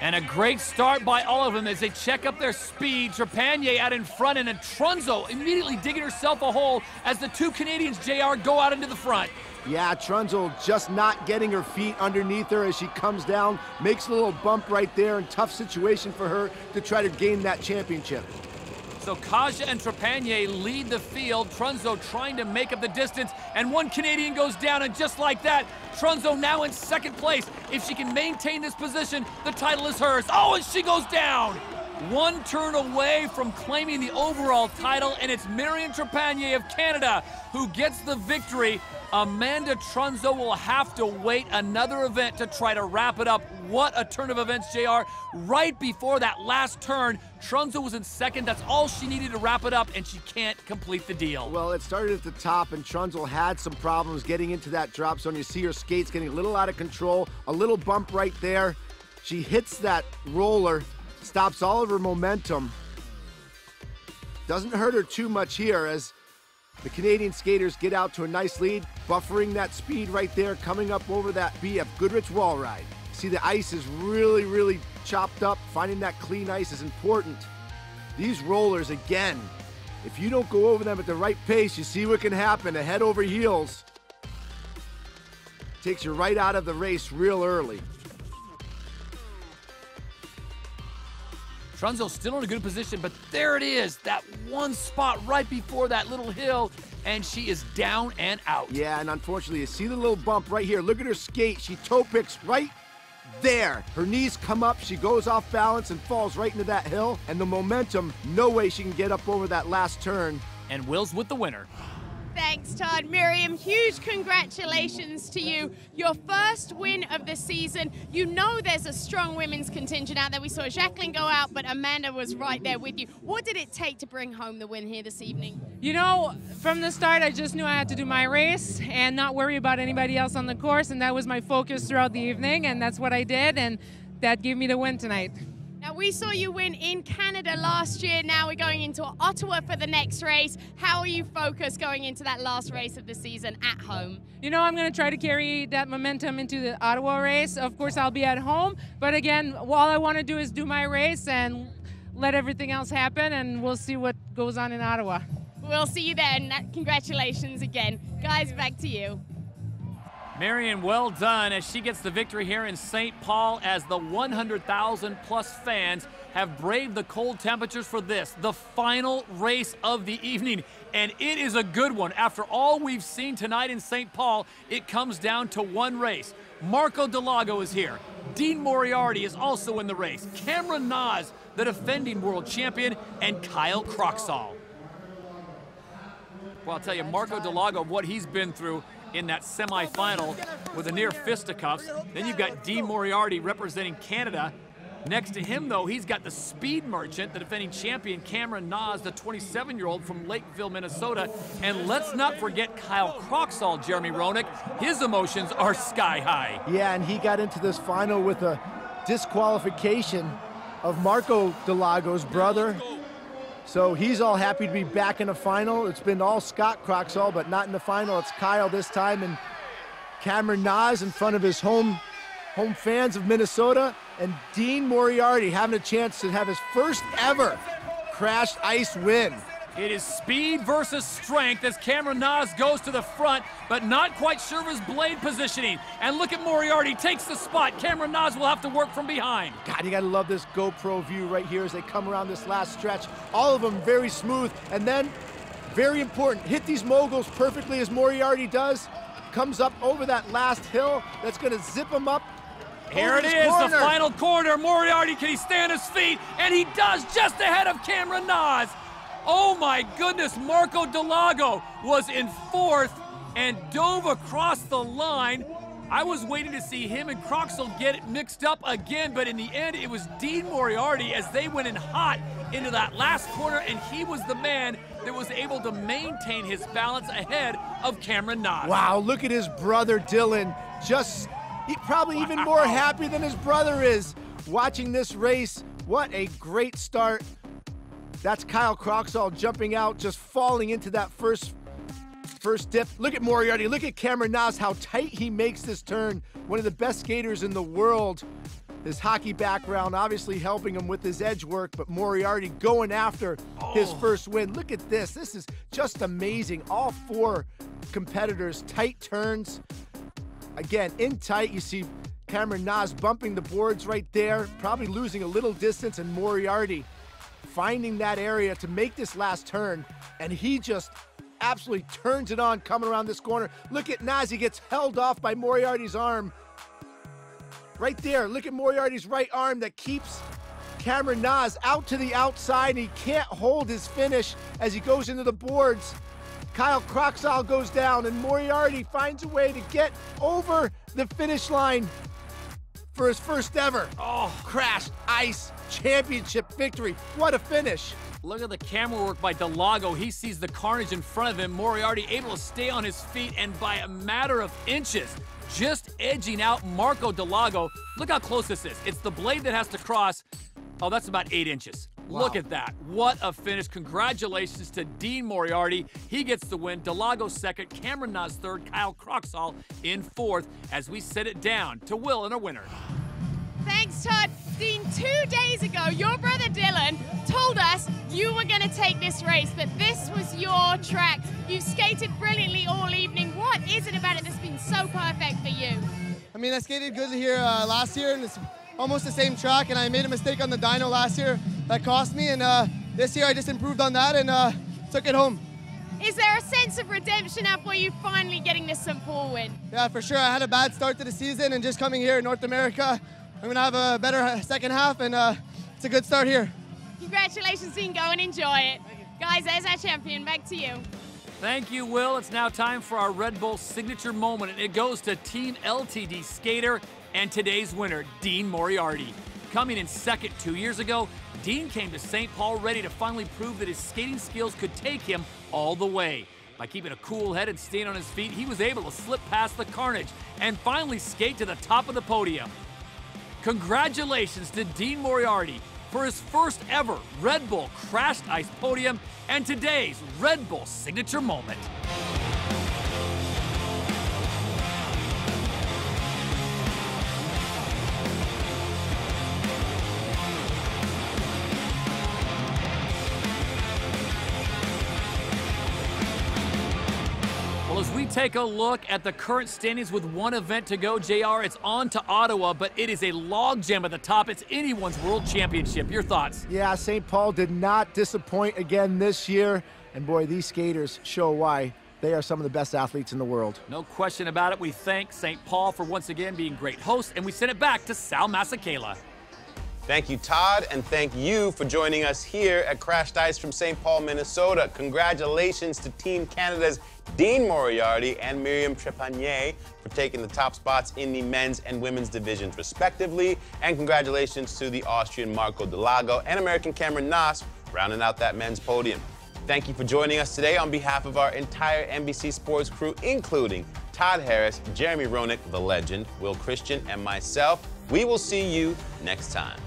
B: And a great start by all of them as they check up their speed. Trepanier out in front, and then Trunzo immediately digging herself a hole as the two Canadians, JR, go out into the front.
C: Yeah, Trunzo just not getting her feet underneath her as she comes down, makes a little bump right there, and tough situation for her to try to gain that championship.
B: So Kajah and Trepanier lead the field. Trunzo trying to make up the distance, and one Canadian goes down, and just like that, Trunzo now in second place. If she can maintain this position, the title is hers. Oh, and she goes down! One turn away from claiming the overall title, and it's Marion Trepanier of Canada who gets the victory. Amanda Trunzo will have to wait another event to try to wrap it up. What a turn of events, JR. Right before that last turn, Trunzo was in second. That's all she needed to wrap it up, and she can't complete the deal.
C: Well, it started at the top, and Trunzo had some problems getting into that drop zone. You see her skates getting a little out of control, a little bump right there. She hits that roller, stops all of her momentum. Doesn't hurt her too much here as the Canadian skaters get out to a nice lead, buffering that speed right there, coming up over that BF Goodrich wall ride. See, the ice is really, really chopped up. Finding that clean ice is important. These rollers, again, if you don't go over them at the right pace, you see what can happen. A head over heels takes you right out of the race real early.
B: Trunzo still in a good position, but there it is, that one spot right before that little hill, and she is down and out.
C: Yeah, and unfortunately, you see the little bump right here. Look at her skate. She toe picks right there. Her knees come up, she goes off balance and falls right into that hill, and the momentum, no way she can get up over that last turn.
B: And Will's with the winner.
D: Thanks, Todd. Miriam, huge congratulations to you. Your first win of the season. You know there's a strong women's contingent out there. We saw Jacqueline go out, but Amanda was right there with you. What did it take to bring home the win here this evening?
O: You know, from the start, I just knew I had to do my race and not worry about anybody else on the course, and that was my focus throughout the evening, and that's what I did, and that gave me the win tonight.
D: Now, we saw you win in Canada last year. Now we're going into Ottawa for the next race. How are you focused going into that last race of the season at home?
O: You know, I'm going to try to carry that momentum into the Ottawa race. Of course, I'll be at home. But again, all I want to do is do my race and let everything else happen, and we'll see what goes on in Ottawa.
D: We'll see you then. Congratulations again. Guys, back to you.
B: Marion, well done as she gets the victory here in St. Paul as the 100,000 plus fans have braved the cold temperatures for this, the final race of the evening. And it is a good one. After all we've seen tonight in St. Paul, it comes down to one race. Marco Dallago is here. Dean Moriarty is also in the race. Cameron Naasz, the defending world champion, and Kyle Croxall. Well, I'll tell you, Marco Dallago, what he's been through in that semifinal with a near fisticuffs. Then you've got Dean Moriarty representing Canada. Next to him, though, he's got the speed merchant, the defending champion, Cameron Naasz, the 27-year-old from Lakeville, Minnesota. And let's not forget Kyle Croxall, Jeremy Roenick. His emotions are sky high.
C: Yeah, and he got into this final with a disqualification of Marco Dallago's brother. So he's all happy to be back in the final. It's been all Scott Croxall, but not in the final. It's Kyle this time, and Cameron Naasz in front of his home, home fans of Minnesota, and Dean Moriarty having a chance to have his first ever crashed ice win.
B: It is speed versus strength as Cameron Naasz goes to the front, but not quite sure of his blade positioning. And look at Moriarty, takes the spot. Cameron Naasz will have to work from behind.
C: God, you gotta love this GoPro view right here as they come around this last stretch. All of them very smooth, and then, very important, hit these moguls perfectly as Moriarty does. Comes up over that last hill that's gonna zip him up
B: here it is, corner. the final corner. Moriarty, can he stand his feet? And he does, just ahead of Cameron Naasz. Oh my goodness, Marco Dallago was in fourth and dove across the line. I was waiting to see him and Croxall get it mixed up again, but in the end, it was Dean Moriarty as they went in hot into that last corner, and he was the man that was able to maintain his balance ahead of Cameron Naasz.
C: Wow, look at his brother Dylan. Just he probably even more happy than his brother is watching this race. What a great start that's Kyle Croxall jumping out, just falling into that first first dip. Look at Moriarty. Look at Cameron Naasz, how tight he makes this turn. One of the best skaters in the world. His hockey background obviously helping him with his edge work, but Moriarty going after oh. his first win. Look at this. This is just amazing. All four competitors, tight turns. Again, in tight, you see Cameron Naasz bumping the boards right there, probably losing a little distance, and Moriarty finding that area to make this last turn, and he just absolutely turns it on coming around this corner. Look at Nazi gets held off by Moriarty's arm. Right there, look at Moriarty's right arm that keeps Cameron Naasz out to the outside, he can't hold his finish as he goes into the boards. Kyle Croxall goes down, and Moriarty finds a way to get over the finish line for his first ever oh. Crash Ice Championship victory. What a finish.
B: Look at the camera work by Dallago. He sees the carnage in front of him. Moriarty able to stay on his feet and by a matter of inches, just edging out Marco Dallago. Look how close this is. It's the blade that has to cross. Oh, that's about eight inches. Wow. Look at that. What a finish. Congratulations to Dean Moriarty. He gets the win. Dallago second, Cameron Naasz third, Kyle Croxall in fourth as we set it down to Will and a winner.
D: Thanks, Todd. Dean, two days ago, your brother Dylan told us you were going to take this race, that this was your track. You've skated brilliantly all evening. What is it about it that's been so perfect for you?
P: I mean, I skated good here uh, last year, and it's almost the same track, and I made a mistake on the dyno last year that cost me, and uh, this year I just improved on that and uh, took it home.
D: Is there a sense of redemption after you finally getting this St. Paul win?
P: Yeah, for sure. I had a bad start to the season, and just coming here in North America, I'm going to have a better second half, and uh, it's a good start here.
D: Congratulations, Dean. Go and enjoy it. Guys, there's our champion. Back to you.
B: Thank you, Will. It's now time for our Red Bull signature moment, and it goes to Team LTD skater and today's winner, Dean Moriarty. Coming in second two years ago, Dean came to St. Paul ready to finally prove that his skating skills could take him all the way. By keeping a cool head and staying on his feet, he was able to slip past the carnage and finally skate to the top of the podium. Congratulations to Dean Moriarty for his first ever Red Bull Crashed Ice podium and today's Red Bull signature moment. Take a look at the current standings with one event to go, JR, it's on to Ottawa, but it is a logjam at the top. It's anyone's world championship. Your thoughts?
C: Yeah, St. Paul did not disappoint again this year. And boy, these skaters show why they are some of the best athletes in the world.
B: No question about it. We thank St. Paul for once again being great hosts, and we send it back to Sal Masekela.
A: Thank you, Todd, and thank you for joining us here at Crashed Ice from St. Paul, Minnesota. Congratulations to Team Canada's Dean Moriarty and Myriam Trepanier for taking the top spots in the men's and women's divisions, respectively. And congratulations to the Austrian Marco Dallago and American Cameron Naasz rounding out that men's podium. Thank you for joining us today on behalf of our entire NBC Sports crew, including Todd Harris, Jeremy Roenick, the legend, Will Christian, and myself. We will see you next time.